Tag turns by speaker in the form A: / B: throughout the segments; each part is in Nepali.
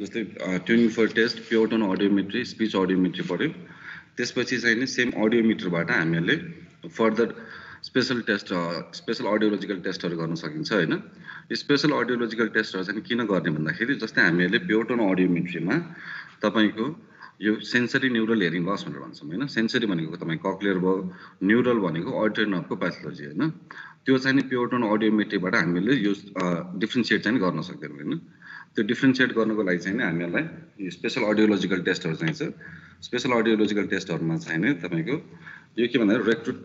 A: जस्तै tuning fork test pure tone audiometry speech audiometry पढ्यो। त्यसपछि चाहिँ नि सेम अडियोमिटरबाट हामीहरूले further special test special audiological टेस्टहरू गर्न सकिन्छ होइन? स्पेसल अडियोलोजिकल टेस्टहरू चाहिँ किन गर्ने भन्दाखेरि जस्तै हामीहरूले प्योटोन अडियोमेट्रीमा तपाईँको यो सेन्सरी न्युरल हेरिङ लस भनेर भन्छौँ होइन? सेन्सरी भनेको तपाईँ कक्लियर भयो न्युरल भनेको नर्भको प्याथोलोजी होइन? त्यो चाहिँ नि प्योटोन अडियोमेट्रीबाट हामीले यो डिफ्रेन्सिएट चाहिँ गर्न सक्दैनौँ होइन? त्यो डिफ्रेन्सिएट गर्नको लागि चाहिँ हामीहरूलाई स्पेसल अडियोलोजिकल टेस्टहरू चाहिन्छ स्पेसल अडियोलोजिकल टेस्टहरूमा चाहिँ तपाईँको यो के भन्दा रेक्रुट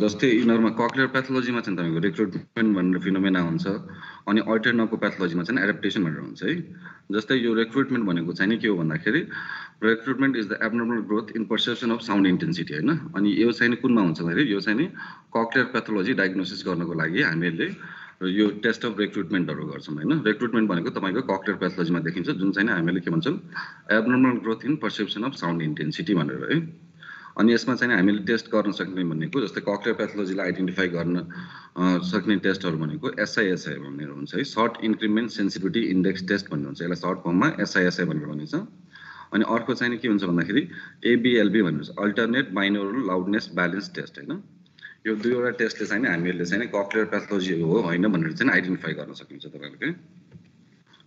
A: जस्तै यिनीहरूमा कक्लियर प्याथोलोजीमा चाहिँ तपाईँको रिक्रुटमेन्ट भनेर फिनोमेना हुन्छ अनि अल्टरनको प्याथोलोजीमा चाहिँ एडप्टेसन भनेर हुन्छ है। जस्तै यो रिक्रुटमेन्ट भनेको चाहिँ नि के हो भन्दाखेरि recruitment is the abnormal growth in perception of sound intensity होइन? अनि यो चाहिँ कुनमा हुन्छ भन्दाखेरि यो चाहिँ कक्लियर प्याथोलोजी डायग्नोसिस गर्नको लागि हामीहरूले यो टेस्ट अफ रिक्रुटमेन्टहरू गर्छौँ होइन? रिक्रुटमेन्ट भनेको तपाईँको कक्लियर प्याथोलोजीमा देखिन्छ जुन चाहिँ हामीले के भन्छौँ abnormal growth in perception of sound intensity भनेर है? अनि यसमा चाहिँ हामीले टेस्ट गर्न सक्ने भनेको जस्तै कक्लियर प्याथोलोजीलाई आइडेन्टिफाई गर्न सक्ने टेस्टहरू भनेको एसआइएसआई भनेर हुन्छ है? Short increment sensitivity index test भन्ने हुन्छ यसलाई सर्ट फर्ममा एसआइएसआई भनेर भनिन्छ। अनि अर्को चाहिँ के हुन्छ भन्दाखेरि एबिएलबी भन्नुहुन्छ alternate binaural loudness balance test होइन? यो दुईवटा टेस्टले चाहिँ हामीहरूले चाहिँ कक्लियर प्याथोलोजी हो होइन भनेर चाहिँ आइडेन्टिफाई गर्न सकिन्छ तपाईँहरूले।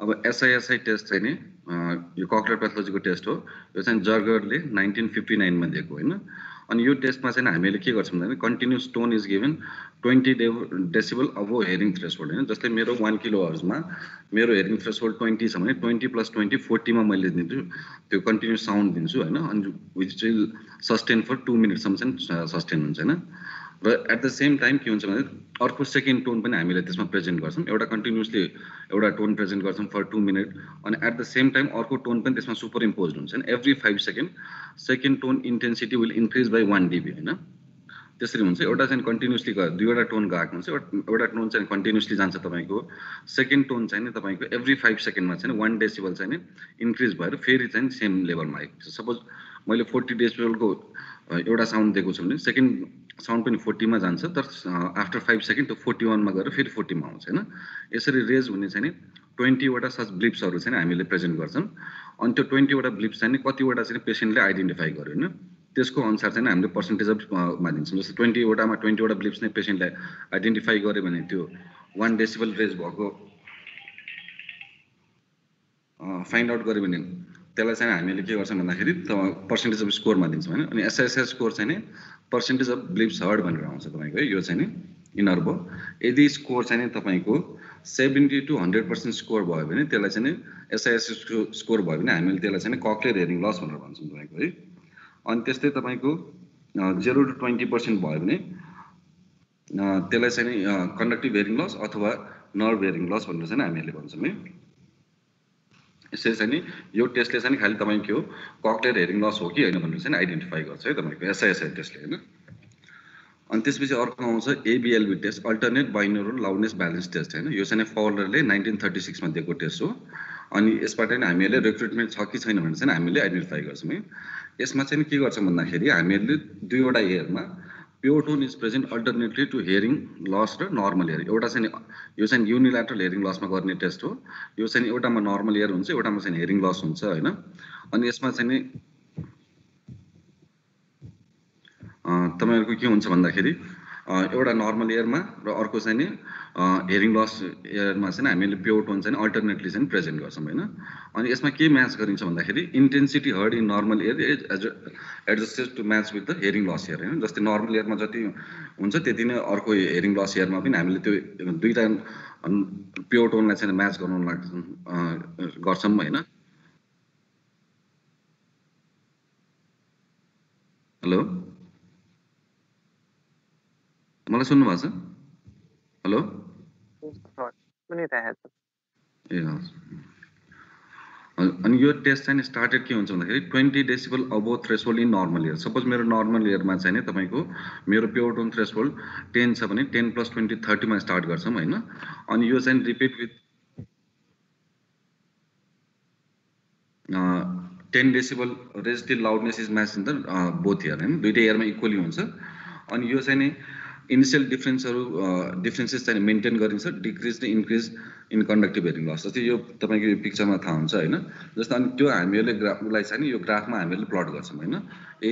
A: अब एसआइएसआई टेस्ट चाहिँ नि यो कक्लर प्याथोलोजीको टेस्ट हो। यो चाहिँ जर्गरले नाइन्टिन फिफ्टी नाइनमा दिएको होइन? अनि यो टेस्टमा चाहिँ हामीले के गर्छौँ भने continuous tone is given twenty de decibel above hearing threshold होइन जस्तै मेरो वान किलो हर्समा मेरो हेरिङ थ्रेसहोल्ड ट्वेन्टी छ भने ट्वेन्टी प्लस ट्वेन्टी फोर्टीमा मैले दिन्छु त्यो कन्टिन्युस साउन्ड दिन्छु होइन अनि which will sustain for two मिनटसम्म चाहिँ सस्टेन हुन्छ होइन। र एट द सेम टाइम के हुन्छ भने अर्को सेकेन्ड टोन पनि हामीले त्यसमा प्रेजेन्ट गर्छौँ एउटा कन्टिन्युसली एउटा टोन प्रेजेन्ट गर्छौँ फर टु मिनट अनि एट द सेम टाइम अर्को टोन पनि त्यसमा सुपर इम्पोज हुन्छ नि every five second second tone intensity will increase by one dB होइन? त्यसरी हुन्छ। एउटा चाहिँ कन्टिन्युसली दुईवटा टोन गएको हुन्छ। एउटा टोन चाहिँ कन्टिन्युसली जान्छ तपाईँको। सेकेन्ड टोन चाहिँ नि तपाईँको एभ्री फाइभ सेकेन्डमा चाहिँ वान डेसिबल चाहिँ नि इन्क्रिज भएर फेरि चाहिँ सेम लेभलमा आएको छ सपोज मैले फोर्टी डेसिबलको एउटा साउन्ड दिएको छु भने सेकेन्ड साउन्ड पनि फोर्टीमा जान्छ तर आफ्टर फाइभ सेकेन्ड त्यो फोर्टी वानमा गएर फेरि फोर्टीमा आउँछ होइन? यसरी रेज हुने चाहिँ नि ट्वेन्टीवटा सच ब्लिप्सहरू चाहिँ हामीले प्रेजेन्ट गर्छौँ अनि त्यो ट्वेन्टीवटा ब्लिप्स चाहिँ कतिवटा चाहिँ पेसेन्टले आइडेन्टिफाई गर्यो होइन? त्यसको अनुसार चाहिँ हामीले पर्सेन्टेज अफमा दिन्छौँ जस्तो ट्वेन्टीवटामा ट्वेन्टीवटा ब्लिप्स नै पेसेन्टलाई आइडेन्टिफाई गर्यो भने त्यो वान डेसिबल रेज भएको फाइन्ड आउट गऱ्यो भने त्यसलाई चाहिँ हामीले के गर्छौँ भन्दाखेरि पर्सेन्टेज अफ स्कोरमा दिन्छौँ होइन। अनि एसएसएस स्कोर चाहिँ नि पर्सेन्टेज अफ ब्लिप्स हर्ड भनेर आउँछ तपाईँको है। यो चाहिँ नि यिनीहरू भयो यदि स्कोर चाहिँ नि तपाईँको seventy to hundred percent score भयो भने त्यसलाई चाहिँ नि स्कोर भयो भने हामीले त्यसलाई चाहिँ क्लियर हेरिङ लस भनेर भन्छौँ तपाईँको है। अनि त्यस्तै तपाईँको जेरो टु ट्वेन्टी पर्सेन्ट भयो भने त्यसलाई चाहिँ कन्डक्टिभ हेरिङ लस अथवा नर्भ हेरिङ लस भनेर चाहिँ हामीहरूले भन्छौँ है। यसरी चाहिँ नि यो टेस्टले चाहिँ खालि तपाईँको के हो हेरिङ लस हो कि होइन भनेर चाहिँ आइडेन्टिफाई गर्छ है तपाईँको एसआइएसआई टेस्टले होइन। अनि त्यसपछि अर्को आउँछ ABLB test alternate binaural loudness balance test होइन। यो चाहिँ फलरले नाइन्टिन थर्टी सिक्समा दिएको टेस्ट हो। अनि यसबाट नै हामीहरूले रिक्रुटमेन्ट छ कि छैन भनेर चाहिँ हामीले आइडेन्टिफाई गर्छौँ है। यसमा चाहिँ के गर्छौँ भन्दाखेरि हामीहरूले दुईवटा इयरमा pure tone is present alternately to hearing loss र नर्मल हेयरिङ एउटा चाहिँ यो चाहिँ युनिल्याटरल हेरिङ लसमा गर्ने टेस्ट हो. यो चाहिँ एउटामा नर्मल एयर हुन्छ एउटामा चाहिँ हेरिङ लस हुन्छ होइन? अनि यसमा चाहिँ नि तपाईँहरूको के हुन्छ भन्दाखेरि एउटा नर्मल एयरमा र अर्को चाहिँ नि हेरिङ लस एयरमा चाहिँ हामीले प्योटोन चाहिँ अल्टरनेटली चाहिँ प्रेजेन्ट गर्छौँ होइन? अनि यसमा के म्याच गरिन्छ भन्दाखेरि intensity heard in normal ear as adjusted to match with the hearing loss ear होइन? जस्तै नर्मल एयरमा जति हुन्छ त्यति नै अर्को हेरिङ लस एयरमा पनि हामीले त्यो दुईवटा प्योटोनलाई चाहिँ म्याच गर्नु लाग्छ गर्छौँ होइन? हेलो मलाई सुन्नु भएको छ? हेलो ए अनि यो टेस्ट चाहिँ स्टार्टेड के हुन्छ भन्दाखेरि twenty decibel above threshold in normal ear suppose मेरो नर्मल इयरमा चाहिँ नि तपाईँको मेरो प्योटोन थ्रेसहोल्ड टेन छ भने टेन प्लस ट्वेन्टी थर्टीमा स्टार्ट गर्छौँ होइन? अनि यो चाहिँ repeat with ten decibel resistive loudness is match in the both ear होइन? दुइटै इयरमा इक्वली हुन्छ। अनि यो चाहिँ नि इनिसियल डिफ्रेन्सहरू डिफ्रेन्सेस चाहिँ मेन्टेन गरिन्छ डिक्रिज र increase in conductive hearing loss जस्तै यो तपाईँको यो पिक्चरमा थाहा हुन्छ होइन? जस्तो अनि त्यो हामीहरूले ग्राफलाई चाहिँ यो ग्राफमा हामीहरूले प्लट गर्छौँ होइन?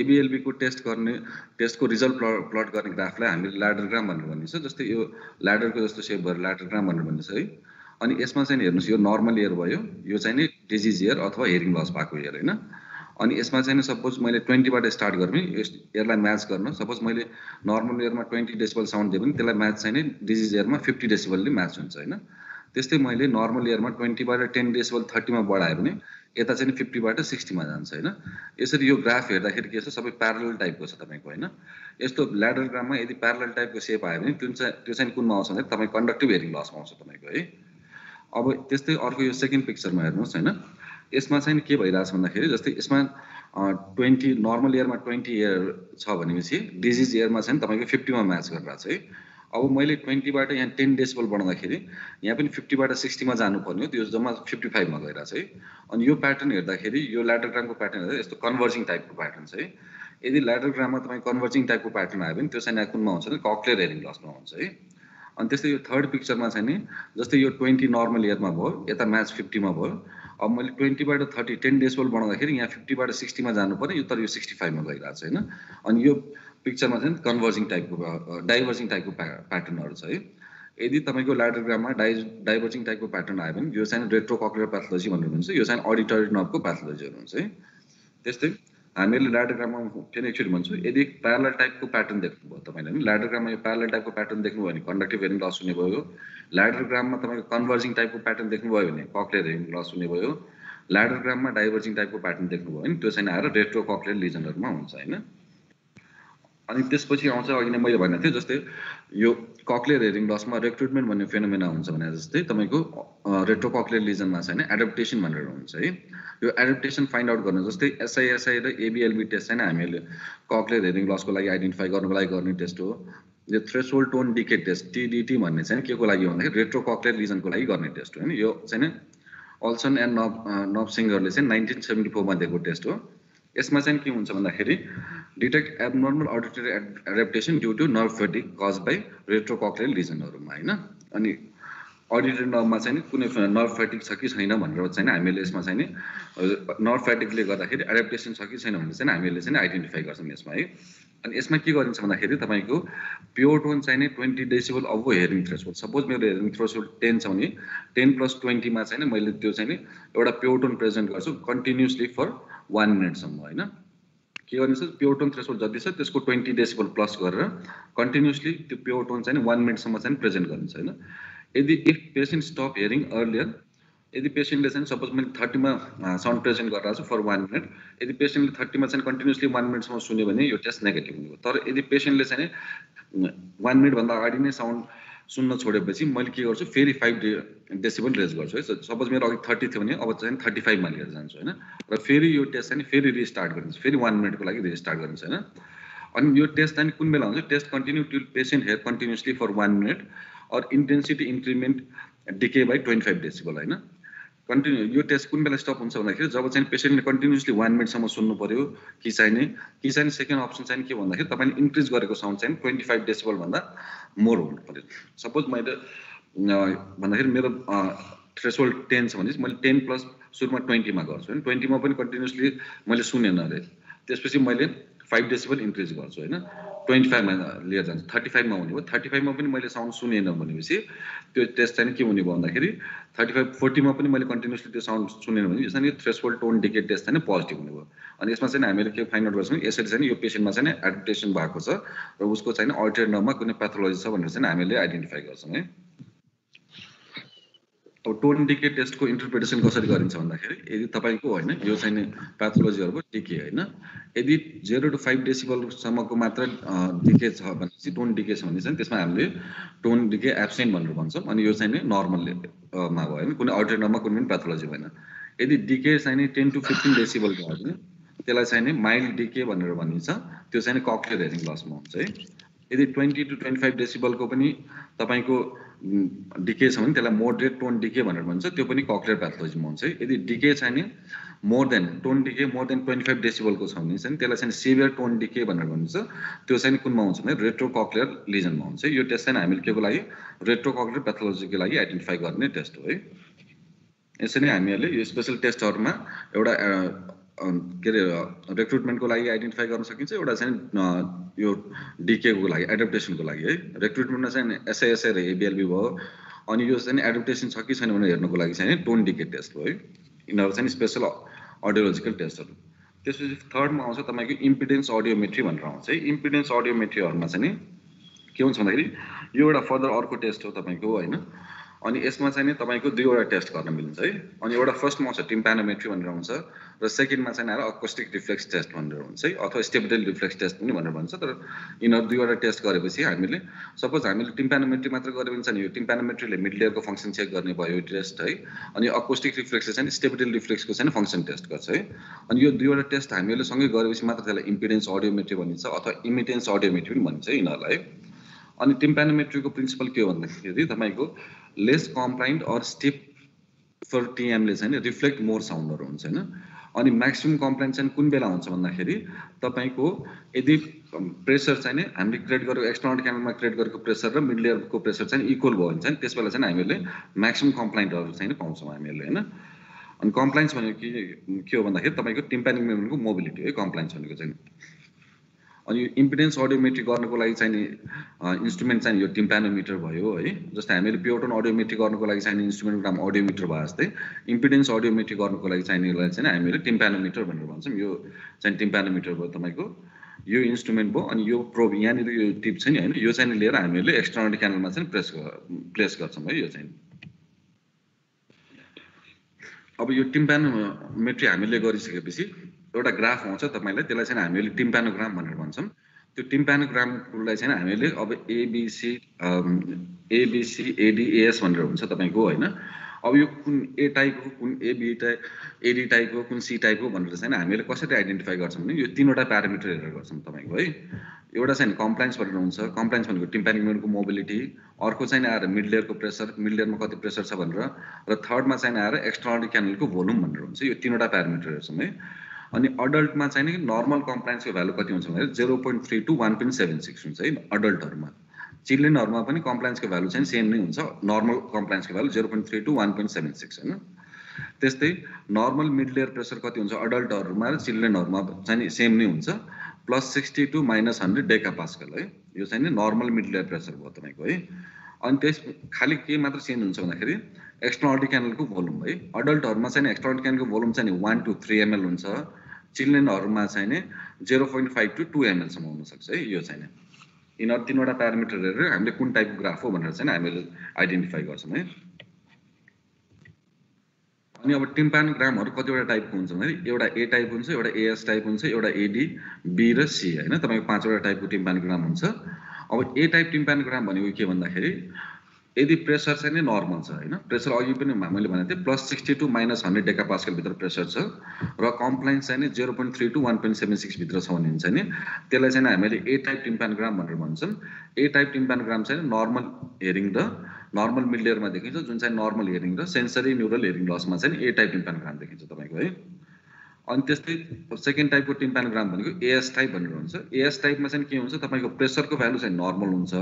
A: एबिएलबीको टेस्ट गर्ने टेस्टको रिजल्ट प्लट प्लट गर्ने ग्राफलाई हामीले ल्याडर ग्राम भनेर भनिन्छ। जस्तै यो ल्याडरको जस्तो सेप भएर ल्याडर ग्राम भनेर भनिन्छ है। अनि यसमा चाहिँ हेर्नुहोस् यो नर्मल इयर भयो। यो चाहिँ नि डिजिज इयर अथवा हेरिङ लस भएको इयर होइन? अनि यसमा चाहिँ सपोज मैले ट्वेन्टीबाट स्टार्ट गर्ने यसलाई म्याच गर्न। सपोज मैले नर्मल इयरमा ट्वेन्टी डेसिबल साउन्ड दिएँ भने त्यसलाई म्याच चाहिँ डिजिज इयरमा फिफ्टी डेसिबलले म्याच हुन्छ होइन? त्यस्तै मैले नर्मल इयरमा ट्वेन्टीबाट टेन डेसिबल थर्टीमा बढाएँ भने यता चाहिँ फिफ्टीबाट सिक्सटीमा जान्छ होइन? यसरी यो ग्राफ हेर्दाखेरि के छ? सबै प्यारल टाइपको छ तपाईँको होइन? यस्तो ल्याडर ग्राममा यदि प्यारल टाइपको सेप आयो भने त्यो चाहिँ त्यो चाहिँ कुनमा आउँछ भने तपाईँ कन्डक्टिभ हेरिङ लसमा आउँछ तपाईँको है? अब त्यस्तै अर्को यो सेकेन्ड पिक्चरमा हेर्नुहोस् होइन? यसमा चाहिँ के भइरहेछ भन्दाखेरि जस्तै यसमा ट्वेन्टी नर्मल इयरमा ट्वेन्टी इयर छ भनेपछि डिजिज इयरमा चाहिँ तपाईँको फिफ्टीमा म्याच गरिरहेको छ है। अब मैले ट्वेन्टीबाट यहाँ टेन डेसिबल बढ्दाखेरि यहाँ पनि फिफ्टीबाट सिक्सटीमा जानुपर्ने हो त्यो जम्मा फिफ्टी फाइभमा गइरहेछ है। अनि यो प्याटर्न हेर्दाखेरि यो ल्याटरग्रामको प्याटर्न हेर्दा यस्तो कन्भर्जिङ टाइपको प्याटर्न छ है। यदि ल्याटरग्राममा तपाईँ कन्भर्जिङ टाइपको प्याटर्न आयो भने त्यो चाहिँ कुनमा हुन्छ भने कक्लियर हेरिङ लसमा हुन्छ है। अनि त्यस्तै यो थर्ड पिक्चरमा चाहिँ नि जस्तै यो ट्वेन्टी नर्मल इयरमा भयो यता म्याच फिफ्टीमा भयो। अब मैले ट्वेन्टीबाट थर्टी टेन डेजबल बनाउँदाखेरि यहाँ फिफ्टीबाट सिक्सटीमा जानु पऱ्यो यो तर यो सिक्सटी फाइभमा गइरहेको छ होइन? अनि यो पिक्चरमा चाहिँ कन्भर्जिङ टाइपको डाइभर्जिङ टाइपको प्या प्याटर्नहरू छ है? यदि तपाईँको ल्याडोग्राममा डाइ डाइभर्जिङ टाइपको प्याटर्न आयो भने यो चाहिँ रेट्रोकक्युलर प्याथोलोजी भनेर हुन्छ यो चाहिँ अडिटरी नबको प्याथोलोजीहरू हुन्छ है? त्यस्तै। हामीहरूले ल्याडोग्राममा फेरि एकचोटि भन्छु यदि प्यारल टाइपको प्याटर्न देख्नुभयो तपाईँले पनि ल्याडोग्राममा यो प्यारल टाइपको प्याटर्न देख्नुभयो भने कन्डक्टिभ हेरिङ लस हुने भयो ल्याडोग्राममा तपाईँको कन्भर्जिङ टाइपको प्याटर्न देख्नुभयो भने कक्लियर हेरिङ लस हुने भयो ल्याडोग्राममा डाइभर्जिङ टाइपको प्याटर्न देख्नुभयो भने त्यो चाहिँ आएर रेट्रो कक्लियर लिजनहरूमा हुन्छ होइन? अनि त्यसपछि आउँछ अघि नै मैले भनेको थिएँ जस्तै यो कक्लियर हेरिङ लसमा रेक्रुटमेन्ट भन्ने फेनोमेना हुन्छ भने जस्तै तपाईँको रेट्रोकक्लियर लिजनमा चाहिँ एडप्टेसन भनेर हुन्छ है। यो एडप्टेसन फाइन्ड आउट गर्नु जस्तै एसआइएसआई र एबिएलबी टेस्ट चाहिँ हामीले कक्लियर हेरिङ लसको लागि आइडेन्टिफाई गर्नुको लागि गर्ने टेस्ट हो। यो threshold tone decay test T D T के को लागि भन्दाखेरि रेट्रोकक्लियर लिजनको लागि गर्ने टेस्ट हो होइन? यो चाहिँ अल्सन एन्ड नब नब सिङ्गरले चाहिँ नाइन्टिन सेभेन्टी फोरमा दिएको टेस्ट हो। यसमा चाहिँ के हुन्छ भन्दाखेरि detect abnormal auditory adaptation due to nerve fatigue cause by retrocochlear लिजनहरूमा होइन? अनि अडिटरी नर्भमा चाहिँ कुनै नर्भ फ्याटिक छ कि छैन भनेर चाहिँ हामीले यसमा चाहिँ नर्भ फ्याटिकले गर्दाखेरि एडेप्टेसन छ कि छैन भनेर चाहिँ हामीहरूले चाहिँ आइडेन्टिफाई गर्छौँ यसमा है? अनि यसमा के गरिन्छ भन्दाखेरि तपाईँको प्योर टोन चाहिँ twenty decibel above hearing threshold suppose मेरो हेरिङ थ्रेसोल्ड टेन छ भने टेन प्लस ट्वेन्टीमा चाहिँ मैले त्यो चाहिँ एउटा प्योर टोन प्रेजेन्ट गर्छु कन्टिन्युसली फर वान मिनटसम्म होइन? के गर्ने प्योर टोन थ्रेसोल्ड जति छ त्यसको ट्वेन्टी डेसिबल प्लस गरेर कन्टिन्युसली त्यो प्योर टोन चाहिँ वान मिनटसम्म चाहिँ प्रेजेन्ट गरिन्छ होइन? यदि if patient stop hearing earlier यदि पेसेन्टले चाहिँ सपोज मैले थर्टीमा साउन्ड प्रेजेन्ट गरिरहेको छु फर वान मिनट यदि पेसेन्टले थर्टीमा चाहिँ कन्टिन्युसली वान मिनटसम्म सुन्यो भने यो टेस्ट नेगेटिभ हुने तर यदि पेसेन्टले चाहिँ वान मिनटभन्दा अगाडि नै साउन्ड सुन्न छोडेपछि मैले के गर्छु फेरि फाइभ डे डेसिबल रेज गर्छु है। सपोज मेरो अघि थर्टी थियो भने अब चाहिँ थर्टी फाइभमा लिएर जान्छु होइन। र फेरि यो टेस्ट चाहिँ फेरि रिस्टार्ट गरिदिन्छु फेरि वान मिनटको लागि रिस्टार्ट गरिदिन्छु होइन। अनि यो टेस्ट चाहिँ कुन बेला हुन्छ test continue to patient hear continuously for one minute or intensity increment decay by twenty five decibel होइन। कन्टिन्यू यो टेस्ट कुन बेला स्टप हुन्छ भन्दाखेरि जब चाहिँ पेसेन्टले कन्टिन्युसली वान मिनटसम्म सुन्नु पऱ्यो कि चाहिने कि चाहिँ सेकेन्ड अप्सन चाहिँ के भन्दाखेरि तपाईँले इन्क्रिज गरेको साउन्ड चाहिँ ट्वेन्टी फाइभ डेसिबलभन्दा मोर हुनु पऱ्यो सपोज मैले भन्दाखेरि मेरो थ्रेसोल्ड टेन छ भने मैले टेन प्लस सुरुमा ट्वेन्टीमा गर्छु होइन। ट्वेन्टीमा पनि कन्टिन्युसली मैले सुनेन अरे। त्यसपछि मैले फाइभ डेसिबल इन्क्रिज गर्छु होइन। ट्वेन्टी फाइभमा लिएर जान्छ। थर्टी फाइभमा हुने भयो थर्टी फाइभमा पनि मैले साउन्ड सुनेन भनेपछि त्यो टेस्ट चाहिँ के हुने भयो भन्दाखेरि थर्टी फाइभ फोर्टीमा पनि मैले कन्टिन्युसली त्यो साउन्ड सुनेन भने यसरी थ्रेसफोल्ड टोन डिकेट टेस्ट चाहिँ पोजिटिभ हुने भयो। अनि यसमा चाहिँ हामीले के फाइन्ड आउट गर्छौँ यसरी चाहिँ यो पेसेन्टमा चाहिँ एडप्टेसन भएको छ र उसको चाहिँ अल्टरेट नर्भमा कुनै प्याथोलोजी छ भनेर चाहिँ हामीले आइडेन्टिफाई गर्छौँ है। अब टोन डिके टेस्टको इन्टरप्रिटेसन कसरी गरिन्छ भन्दाखेरि यदि तपाईँको होइन यो चाहिँ प्याथोलोजीहरूको डिके होइन यदि जेरो टु फाइभ डेसिबलसम्मको मात्र डिके छ भनेपछि टोन डिके छ भने चाहिँ त्यसमा हामीले टोन डिके एब्सेन्ट भनेर भन्छौँ अनि यो चाहिँ नर्मल मा भयो होइन कुनै अल्टरनममा कुनै पनि प्याथोलोजी भएन। यदि डिके चाहिँ टेन टु फिफ्टिन डेसिबल भयो भने त्यसलाई चाहिँ माइल्ड डिके भनेर भनिन्छ त्यो चाहिँ कक्लियर हेरिङ लसमा हुन्छ है। यदि ट्वेन्टी टु ट्वेन्टी फाइभ डेसिबलको पनि तपाईँको डिके छ भने त्यसलाई मोडरेट टोन डिके भनेर भन्छ। त्यो पनि कक्लियर प्याथोलोजीमा हुन्छ है। यदि डिके छ भने more than tone decay more than twenty five डेसिबलको छ भने चाहिँ त्यसलाई चाहिँ सिभियर टोन डिके भनेर भनिन्छ त्यो चाहिँ कुनमा आउँछ भने रेट्रो कक्लियर लिजनमा हुन्छ यो टेस्ट चाहिँ हामीले के को लागि रेट्रो कक्लियर प्याथोलोजीको लागि आइडेन्टिफाई गर्ने टेस्ट हो है। यसरी हामीहरूले यो स्पेसल टेस्टहरूमा एउटा के अरे रिक्रुटमेन्टको लागि आइडेन्टिफाई गर्न सकिन्छ एउटा चाहिँ यो डिकेको लागि एडप्टेसनको लागि है। रिक्रुटमेन्टमा चाहिँ एसआइएसआई र एबिएलबी भयो। अनि यो चाहिँ एडप्टेसन छ कि छैन भनेर हेर्नुको लागि चाहिँ टोन डिके टेस्ट हो है। यिनीहरू चाहिँ स्पेसल अडियोलोजिकल टेस्टहरू त्यसपछि थर्डमा आउँछ तपाईँको इम्पिडेन्स अडियोमेट्री भनेर आउँछ है। इम्पिडेन्स अडियोमेट्रीहरूमा चाहिँ के हुन्छ भन्दाखेरि यो एउटा फर्दर अर्को टेस्ट हो तपाईँको होइन। अनि यसमा चाहिँ नि तपाईँको दुईवटा टेस्ट गर्न मिल्छ है। अनि एउटा फर्स्टमा आउँछ टिम्पानोमेट्री भनेर आउँछ र सेकेन्डमा चाहिँ आएर अकोस्टिक रिफ्लेक्स टेस्ट भनेर हुन्छ है अथवा स्टेबिटल रिफ्लेक्स टेस्ट पनि भनेर भन्छ। तर यिनीहरू दुईवटा टेस्ट गरेपछि हामीले सपोज हामीले टिम्पानोमेट्री मात्र गऱ्यो भने चाहिँ यो टिम्पानोमेट्रीले मिड लेयरको फङ्सन चेक गर्ने भयो टेस्ट है। अनि अकोस्टिक रिफ्लेक्सले चाहिँ स्टेबिटल रिफ्लेक्सको चाहिँ फङ्सन टेस्ट गर्छ है। अनि यो दुईवटा टेस्ट हामीहरूले सँगै गरेपछि मात्र त्यसलाई इम्पिडेन्स अडियोमेट्री भनिन्छ अथवा इमिटेन्स अडियोमेट्री पनि भनिन्छ यिनीहरूलाई। अनि टिम्पानोमेट्रीको प्रिन्सिपल के हो भन्दाखेरि तपाईँको less compliant or steep for टिएमले चाहिँ रिफ्लेक्ट मोर साउन्डहरू हुन्छ होइन? अनि म्याक्सिमम् कम्प्लाइन्ट चाहिँ कुन बेला हुन्छ भन्दाखेरि तपाईँको यदि प्रेसर चाहिँ नि हामीले क्रिएट गरेको एक्सटर्नल क्यानलमा क्रिएट गरेको प्रेसर र मिड लेयरको प्रेसर चाहिँ इक्वल भयो भने चाहिँ त्यस बेला चाहिँ हामीले म्याक्सिमम् कम्प्लाइन्टहरू चाहिँ पाउँछौँ हामीहरूले होइन? अनि कम्प्लाइन्स भनेको के के हो भन्दाखेरि तपाईँको टिम्पानिङ मेमोरीको मोबिलिटी है कम्प्लाइन्स भनेको चाहिँ। अनि इम्पिडेन्स अडियोमेट्री गर्नुको लागि चाहिने इन्स्ट्रुमेन्ट चाहिँ यो टिम्पानोमिटर भयो है। जस्तै हामीले प्योटोन अडियोमेट्री गर्नुको लागि चाहिने इन्स्ट्रुमेन्टको नाम अडियोमिटर भयो जस्तै। इम्पिडेन्स अडियोमेट्री गर्नुको लागि चाहिनेलाई चाहिँ हामीले टिम्पानोमिटर भनेर भन्छौँ। यो चाहिँ टिम्पानोमिटर भयो तपाईँको। यो इन्स्ट्रुमेन्ट भयो अनि यो प्रोब यहाँनिर यो टिप छ नि होइन यो चाहिँ लिएर हामीहरूले एक्सटर्नल क्यानलमा चाहिँ प्रेस प्लेस गर्छौँ है यो चाहिँ। अब यो टिम्पानोमेट्री हामीले गरिसकेपछि एउटा ग्राफ आउँछ तपाईँलाई त्यसलाई चाहिँ हामीले टिम्पानोग्राम भनेर भन्छौँ। त्यो टिम्पानोग्रामलाई चाहिँ हामीले अब एबिसी एबिसी एडिएएस भनेर हुन्छ तपाईँको होइन? अब यो कुन ए टाइप हो कुन एबी टाइप एडी टाइप हो कुन सी टाइप हो भनेर चाहिँ हामीले कसरी आइडेन्टिफाई गर्छौँ भने यो तिनवटा प्यारामिटर हेरेर गर्छौँ तपाईँको है? एउटा चाहिँ कम्प्लाइन्स भनेर हुन्छ। कम्प्लाइन्स भनेको टिम्पानिक मोबिलिटी अर्को चाहिँ आएर मिड लेयरको प्रेसर मिड लेयरमा कति प्रेसर छ भनेर र थर्डमा चाहिँ आएर एक्सटर्नल क्यानलको भोल्युम भनेर हुन्छ। यो तिनवटा प्यारामिटर हेर्छौँ है? अनि अडल्टमा चाहिँ नि नर्मल कम्प्लाइन्सको भ्यालु कति हुन्छ भने zero point three to one point seven six हुन्छ है अडल्टहरूमा चिल्ड्रेनहरूमा पनि कम्प्लाइन्सको भ्यालु चाहिँ सेम नै हुन्छ normal कम्प्लाइन्सको value zero point three to one point seven six होइन। त्यस्तै नर्मल मिड लेयर प्रेसर कति हुन्छ अडल्टहरूमा र चिल्ड्रेनहरूमा चाहिँ सेम नै हुन्छ। Plus sixty to minus hundred deca pascal है। यो चाहिँ नि नर्मल मिड लेयर प्रेसर भयो तपाईँको है। अनि त्यस खालि के मात्र चेन्ज हुन्छ भन्दाखेरि एक्सटर्नल क्यानलको भोल्युम है। अडल्टहरूमा चाहिँ एक्सटर्नल क्यानलको भोल्युम चाहिँ वान टू थ्री एमएल हुन्छ। चिल्ड्रेनहरूमा चाहिँ zero point five to two एमएलसम्म हुनसक्छ है। यो चाहिँ यिनीहरू तिनवटा प्यारामिटर हेरेर हामीले कुन टाइपको ग्राफ हो भनेर चाहिँ हामीले आइडेन्टिफाई गर्छौँ है। अनि अब टिम्पानोग्रामहरू कतिवटा टाइपको हुन्छ भने एउटा ए टाइप हुन्छ एउटा एएस टाइप हुन्छ एउटा एडी बी र सी होइन? तपाईँको पाँचवटा टाइपको टिम्पानोग्राम हुन्छ। अब ए टाइप टिम्पानोग्राम भनेको के भन्दाखेरि यदि प्रेसर चाहिँ नै नर्मल छ होइन? प्रेसर अघि पनि मैले भनेको थिएँ plus sixty to minus hundred deca पास्कलभित्र pressure छ र कम्प्लाइन्स चाहिँ नि zero point three to one point seven सिक्सभित्र छ भने चाहिँ नि? त्यसलाई चाहिँ हामीले ए टाइप टिम्पानग्राम भनेर भन्छौँ। ए टाइप टिम्पानग्राम चाहिँ नर्मल हेरिङ र नर्मल मिड देखिन्छ जुन चाहिँ नर्मल हेरिङ र सेन्सरी न्युरल हेरिङ लसमा चाहिँ ए टाइप टिम्पानग्राम देखिन्छ तपाईँको है? अनि त्यस्तै सेकेन्ड टाइपको टिम्पानोग्राम भनेको एएस टाइप भनेर हुन्छ। एएस टाइपमा चाहिँ के हुन्छ तपाईँको प्रेसरको भ्यालु चाहिँ नर्मल हुन्छ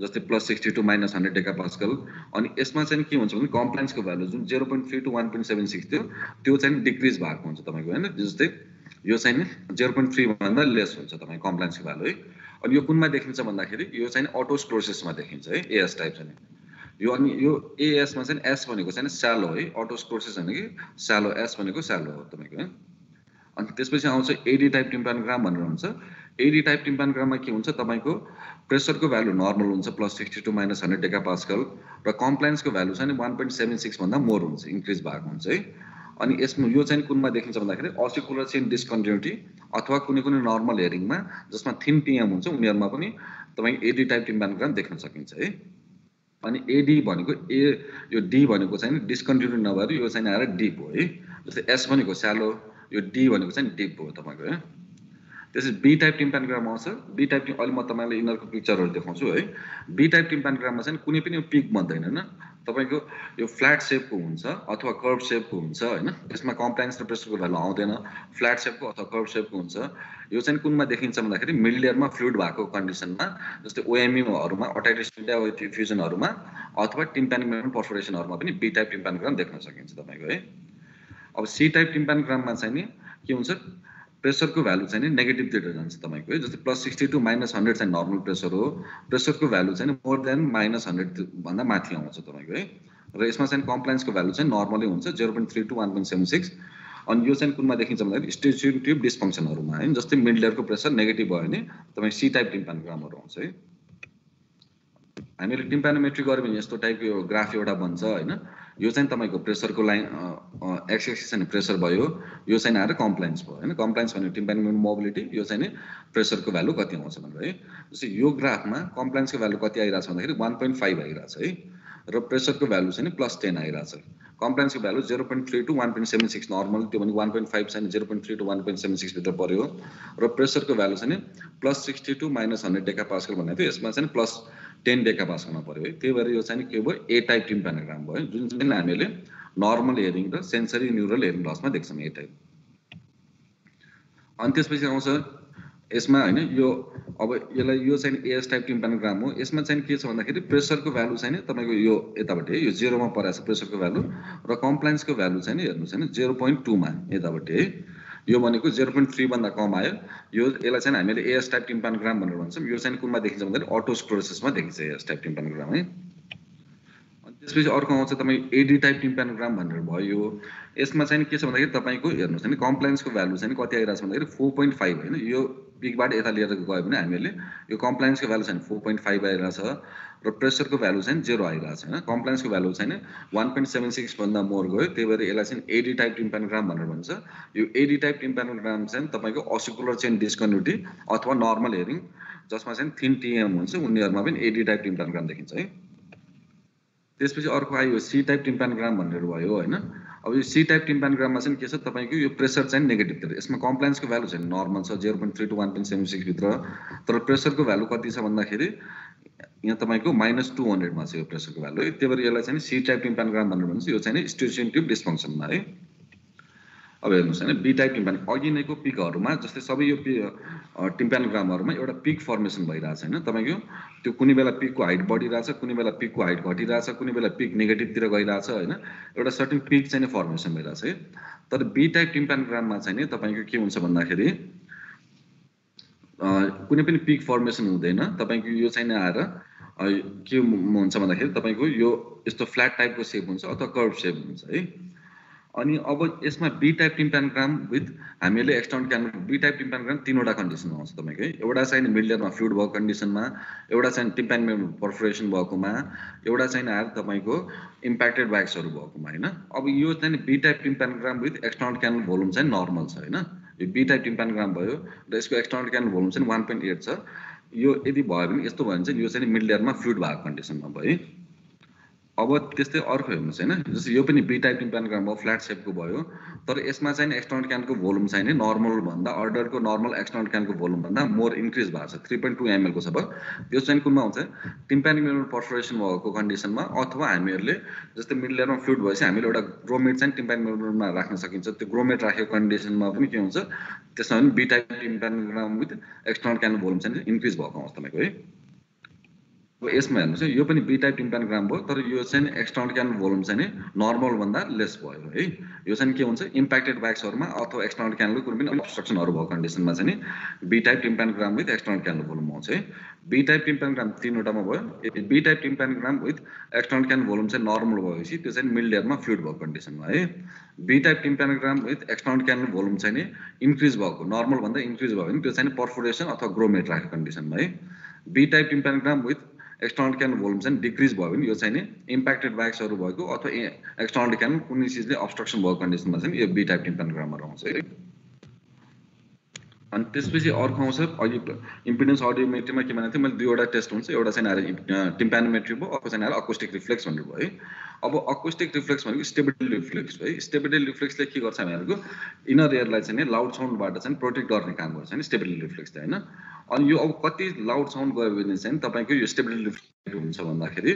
A: जस्तै plus sixty to minus hundred deca pascal अनि यसमा चाहिँ के हुन्छ भने कम्प्लाइन्सको भ्यालु जुन zero point three to one point seven six थियो त्यो चाहिँ डिक्रिज भएको हुन्छ तपाईँको होइन? जस्तै यो चाहिँ जेरो पोइन्ट थ्रीभन्दा लेस हुन्छ तपाईँको कम्प्लाइन्सको भ्यालु है? अनि यो कुनमा देखिन्छ भन्दाखेरि यो चाहिँ अटोस प्रोसेसमा देखिन्छ है? एएस टाइप चाहिँ। यो अनि यो एएसमा चाहिँ एस भनेको चाहिँ स्यालो है? अटोस प्रोसेस भनेको स्यालो एस भनेको स्यालो हो तपाईँको है? अनि त्यसपछि आउँछ एडी टाइप टिम्पानग्राम भनेर हुन्छ। एडी टाइप टिम्पानग्राममा के हुन्छ? तपाईँको प्रेसरको भ्यालु नर्मल हुन्छ plus sixty to minus hundred deca pascal र कम्प्लाइन्सको भ्यालु चाहिँ वान पोइन्ट सेभेन सिक्सभन्दा मोर हुन्छ इन्क्रिज भएको हुन्छ है। अनि यसमा यो चाहिँ कुनमा देखिन्छ भन्दाखेरि असिकुलर चेन डिस्कन्टिन्युटी अथवा कुनै कुनै नर्मल हेरिङमा जसमा थिन टिएम हुन्छ उनीहरूमा पनि तपाईँ एडी टाइप टिम्बानोग्राम देख्न सकिन्छ है। अनि एडी भनेको ए यो डी भनेको चाहिँ डिस्कन्टिन्यू नभएर यो चाहिँ आएर डिप हो है। जस्तै एस भनेको स्यालो यो डी भनेको चाहिँ डिप हो तपाईँको है? त्यसपछि बी टाइप टिम्पानग्राम आउँछ बी टाइप अहिले म तपाईँलाई यिनीहरूको पिक्चरहरू देखाउँछु है? बी टाइप टिम्पानग्राममा चाहिँ कुनै पनि पिक बन्दैन होइन? तपाईँको यो फ्ल्याट सेपको हुन्छ अथवा कर्भ सेपको हुन्छ होइन? यसमा कम्प्लाइन्स र प्रेसरको भ्यालु आउँदैन। फ्ल्याट सेपको अथवा कर्भ सेपको हुन्छ। यो चाहिँ कुनमा देखिन्छ भन्दाखेरि मिडल इयरमा फ्लुइड भएको कन्डिसनमा जस्तै ओएमईहरूमा अटाइटिस फ्युजनहरूमा अथवा टिम्पानिक पर्फोरेसनहरूमा पनि बी टाइप टिम्पानग्राम देख्न सकिन्छ तपाईँको है? अब सी टाइप टिम्पानग्राममा चाहिँ नि के हुन्छ? प्रेसरको भ्यालु चाहिँ नि नेगेटिभतिर जान्छ तपाईँको है? जस्तै plus sixty to minus hundred चाहिँ नर्मल प्रेसर हो। प्रेसरको भ्यालु चाहिँ मोर देन माइनस हन्ड्रेडभन्दा माथि आउँछ तपाईँको है? र यसमा चाहिँ कम्प्लाइन्सको भ्यालु चाहिँ नर्मलै हुन्छ zero point three to one point seven six अनि यो चाहिँ कुनमा देखिन्छ भन्दाखेरि स्टेच्युटिभ डिस्फङ्सनहरूमा है? जस्तै मिडलेयरको प्रेसर नेगेटिभ भयो भने तपाईँ सी टाइप टिम्पानोग्रामहरू आउँछ है? हामीले टिम्पानोमेट्री गऱ्यो भने यस्तो टाइपको ग्राफ एउटा बन्छ होइन? यो चाहिँ तपाईँको प्रेसरको लाइन एक्स एक्सिस चाहिँ प्रेसर भयो यो चाहिँ आएर कम्प्लाइन्स भयो होइन? कम्प्लाइन्स भनेको टिम्पानिक मोबिलिटी यो चाहिँ नि प्रेसरको भ्यालु कति आउँछ भनेर है? जस्तै यो ग्राफमा कम्प्लाइन्सको भ्यालु कति आइरहेछ भन्दाखेरि वान पोइन्ट फाइभ आइरहेछ है? र प्रेसरको भ्यालु चाहिँ प्लस टेन आइरहेछ। कम्प्लाइन्सको value zero point three to one point seven six normal त्यो भने वान पोइन्ट फाइभ चाहिँ zero point three to one point seven सिक्सभित्र पऱ्यो र प्रेसरको भ्यालु चाहिँ plus sixty to minus hundred deca pascal भनेको थियो यसमा चाहिँ प्लस टेन डेका पास हुन पऱ्यो है त्यही भएर यो चाहिँ के भयो ए टाइप टिम्पानोग्राम भयो जुन चाहिँ हामीले नर्मल हेरिङ र सेन्सरी न्युरल हेरिङ लसमा देख्छौँ ए टाइप अनि त्यसपछि आउँछ यसमा होइन यो अब यसलाई यो चाहिँ एएस टाइप टिम्पानोग्राम हो यसमा चाहिँ के छ भन्दाखेरि प्रेसरको भ्यालु चाहिँ तपाईँको यो यतापट्टि है यो जेरोमा परेको छ प्रेसरको भ्यालु र कम्प्लाइन्सको भ्यालु चाहिँ हेर्नुहोस् होइन जेरो पोइन्ट टूमा यतापट्टि है यो भनेको जेरो पोइन्ट थ्रीभन्दा कम आयो। यो यसलाई चाहिँ हामीले एएस टाइप टिम्पानोग्राम भनेर भन्छौँ। यो चाहिँ कुनमा देखिन्छ भन्दाखेरि अटोस्क्लोरोसिसमा देखिन्छ एएस टाइप टिम्पानोग्राम है। अनि त्यसपछि अर्को आउँछ तपाईँ एडी टाइप टिम्पानोग्राम भनेर भयो। यसमा चाहिँ के छ भन्दाखेरि तपाईँको हेर्नुहोस् भने कम्प्लाइन्सको भ्यालु चाहिँ कति आइरहेको छ भन्दाखेरि फोर पोइन्ट फाइभ होइन। यो पिकबाट यता लिएर गयो भने हामीले यो कम्प्लाइन्सको भ्यालु चाहिँ फोर पोइन्ट फाइभ आइरहेछ र प्रेसरको भ्यालु चाहिँ जेरो आइरहेछ होइन? कम्प्लाइन्सको भ्यालु चाहिँ वान पोइन्ट सेभेन सिक्सभन्दा मोर गयो। त्यही भएर यसलाई चाहिँ एडी टाइप टिम्पानोग्राम भनेर भन्छ। यो एडी टाइप टिम्पानोग्राम चाहिँ तपाईँको असिकुलर चेन डिस्कन्युटी अथवा नर्मल हेरिङ जसमा चाहिँ थिन टिएम हुन्छ उनीहरूमा पनि एडी टाइप टिम्पानोग्राम देखिन्छ है? त्यसपछि अर्को आयो सी टाइप टिम्पानोग्राम भनेर भयो होइन? अब यो सी टाइप टिम्पानोग्राममा चाहिँ के छ? तपाईँको यो प्रेसर चाहिँ नेगेटिभतिर यसमा कम्प्लाइन्सको भ्यालु चाहिँ नर्मल छ zero point three to one point seven सिक्सभित्र तर प्रेसरको भ्यालु कति छ भन्दाखेरि यहाँ तपाईँको माइनस टू हन्ड्रेडमा छ यो प्रेसरको भ्यालु है त्यही भएर यसलाई चाहिँ सी टाइप टिम्पानोग्राम भनेर भन्छ। यो चाहिँ स्टेसनटिभ डिस्फङ्सनमा है। अब हेर्नुहोस् होइन बी टाइप टिम्पान अघि नैको पिकहरूमा जस्तै सबै यो पि टिम्पानोग्रामहरूमा एउटा पिक फर्मेसन भइरहेछ होइन? तपाईँको त्यो कुनै बेला पिकको हाइट बढिरहेछ कुनै बेला पिकको हाइट घटिरहेछ कुनै बेला पिक नेगेटिभतिर गइरहेछ होइन? एउटा सर्टेन पिक चाहिँ फर्मेसन भइरहेछ है? तर बी टाइप टिम्पानोग्राममा चाहिँ नि तपाईँको के हुन्छ भन्दाखेरि कुनै पनि पिक फर्मेसन हुँदैन। तपाईँको यो चाहिँ आएर के हुन्छ भन्दाखेरि तपाईँको यो यस्तो फ्ल्याट टाइपको सेप हुन्छ अथवा कर्भ सेप हुन्छ है? अनि अब यसमा बी टाइप टिम्पानग्राम विथ हामीले external can B type tympanogram तिनवटा कन्डिसनमा आउँछ तपाईँको है। एउटा चाहिँ मिडलमा फ्लुड भएको कन्डिसनमा एउटा चाहिँ टिम्पान पर्फोरेसन भएकोमा एउटा चाहिँ आएर तपाईँको इम्प्याक्टेड ब्याग्सहरू भएकोमा होइन। अब यो चाहिँ B type tympanogram with external canal volume चाहिँ नर्मल छ होइन। यो बी टाइप टिम्पानग्राम भयो र यसको एक्सटर्नल क्यानल भोल्युम चाहिँ वान पोइन्ट एट छ। यो यदि भयो भने यस्तो भयो भने चाहिँ यो चाहिँ मिडलेयरमा फ्लुड भएको कन्डिसनमा भयो है। अब त्यस्तै अर्को हेर्नुहोस् होइन जस्तै यो पनि बी टाइप टिम्पानोग्राम भयो फ्ल्याट सेपको भयो। तर यसमा चाहिँ एक्सटर्नल क्यानको भोल्युम चाहिँ नर्मल भन्दा अर्डरको नर्मल एक्सटर्नल क्यानको भोल्युम भन्दा मोर इन्क्रिज भएको छ थ्री पोइन्ट टू एमएलको छ भयो। त्यो चाहिँ कुनमा आउँछ टिम्पानिक पर्फोरेसन भएको कन्डिसनमा अथवा हामीहरूले जस्तै मिडल लेयरमा फ्लुड भएपछि हामीले एउटा ग्रोमेट चाहिँ टिम्पानिक राख्न सकिन्छ। त्यो ग्रोमेट राखेको कन्डिसनमा पनि के हुन्छ? त्यसमा पनि B type tympanogram with external क्यानको volume चाहिँ इन्क्रिज भएको अवस्थामा है। अब यसमा हेर्नुहोस् है यो पनि बी टाइप टिम्पानोग्राम भयो तर यो चाहिँ एक्सटर्नल क्यानल भोल्युम चाहिँ नर्मलभन्दा लेस भयो है। यो चाहिँ के हुन्छ इम्प्याक्टेड ब्याग्सहरूमा अथवा एक्सटर्नल क्यानल कुनै पनि अब्स्ट्रक्सनहरू भएको कन्डिसनमा चाहिँ B type tympanogram with external canal volume आउँछ है। बी टाइप टिम्पानोग्राम तिनवटामा भयो B type tympanogram with external canal volume चाहिँ नर्मल भएपछि त्यो चाहिँ मिड लेयरमा फ्लुइड भएको कन्डिसनमा है। B type tympanogram with external canal volume चाहिँ इन्क्रिज भएको नर्मलभन्दा इन्क्रिज भयो भने त्यो चाहिँ पर्फोरेसन अथवा ग्रोमेट राखेको कन्डिसनमा है। B type tympanogram with external can volume चाहिँ डिक्रिज भयो भने यो चाहिँ नि इम्प्याक्टेड ब्याग्सहरू भएको अथवा एक्सटर्नल क्यान कुनै चिजले अब्स्ट्रक्सन भएको कन्डिसनमा चाहिँ यो बी टाइप टिम्पानोग्रामहरू आउँछ है अनि त्यसपछि अर्को आउँछ अघि इम्पिडेन्स अडियोमेट्रीमा के भनेको थिएँ मैले दुईवटा टेस्ट हुन्छ एउटा चाहिँ आएर टिम्प्यानोमेट्री भयो अर्को चाहिँ आएर अकोस्टिक रिफ्लेक्स भनेर भयो है अब अकोस्टिक रिफ्लेक्स भनेको स्टेबिलिटी रिफ्लेक्स है स्टेबिलिटी रिफ्लेक्सले के गर्छ हामीहरूको इनर एयरलाई चाहिँ लाउड साउन्डबाट चाहिँ प्रोटेक्ट गर्ने काम गर्छ नि स्टेबिलिटी रिफ्लेक्सले होइन? अनि यो अब कति लाउड साउन्ड गयो भने चाहिँ तपाईँको यो स्टेबिलिटी रिफ्लेक्स हुन्छ भन्दाखेरि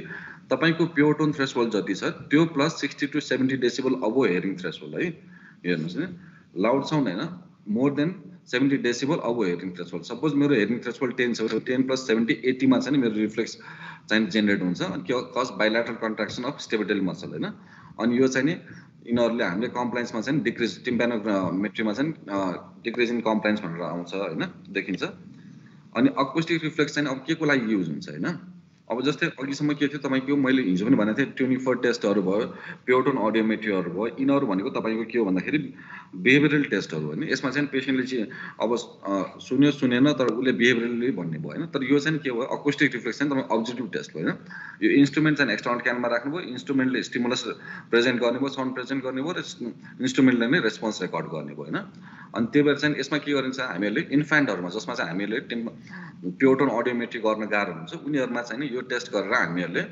A: तपाईँको प्योटोन थ्रेसहोल्ड जति छ त्यो plus sixty to seventy decibel above hearing threshold है। हेर्नुहोस् न लाउड साउन्ड होइन more than seventy decibel above hearing threshold suppose मेरो हेरिङ थ्रेसहोल्ड टेन छ टेन प्लस सेभेन्टी एट्टीमा चाहिँ मेरो रिफ्लेक्स चाहिँ जेनेरेट हुन्छ अनि के cause bilateral contraction of stapedial muscle होइन? अनि यो चाहिँ नि यिनीहरूले हामीले कम्प्लाइन्समा चाहिँ डिक्रिज टिम्प्यानोमेट्रीमा चाहिँ डिक्रिज इन कम्प्लाइन्स भनेर आउँछ होइन? देखिन्छ। अनि अकोस्टिक रिफ्लेक्स चाहिँ अब के को लागि युज हुन्छ होइन? अब जस्तै अघिसम्म के थियो तपाईँको मैले हिजो पनि भनेको थिएँ ट्युनिङ फोर टेस्टहरू भयो प्योटोन अडियोमेट्रीहरू भयो यिनीहरू भनेको तपाईँको के हो भन्दाखेरि बिहेभियरल टेस्टहरू होइन यसमा चाहिँ पेसेन्टले चाहिँ अब सुन्यो सुनेन तर उसले बिहेभियरली भन्ने भयो होइन। तर यो चाहिँ के भयो अकोस्टिक रिफ्लेक्स चाहिँ तपाईँ अब्जेक्टिभ टेस्ट भयो होइन। यो इन्स्ट्रुमेन्ट चाहिँ एक्सटर्नल क्यानमा राख्नुभयो इन्स्ट्रुमेन्टले स्टिमुलस प्रेजेन्ट गर्ने भयो साउन्ड प्रेजेन्ट गर्ने भयो र इन्स्ट्रुमेन्टले नै रेस्पोन्स रेकर्ड गर्ने भयो होइन। अनि त्यही भएर चाहिँ यसमा के गरिन्छ हामीहरूले इन्फान्टहरूमा जसमा चाहिँ हामीहरूले टिम प्योटोन अडियोमेट्री गर्न गाह्रो हुन्छ उनीहरूमा चाहिँ यो टेस्ट गरेर हामीहरूले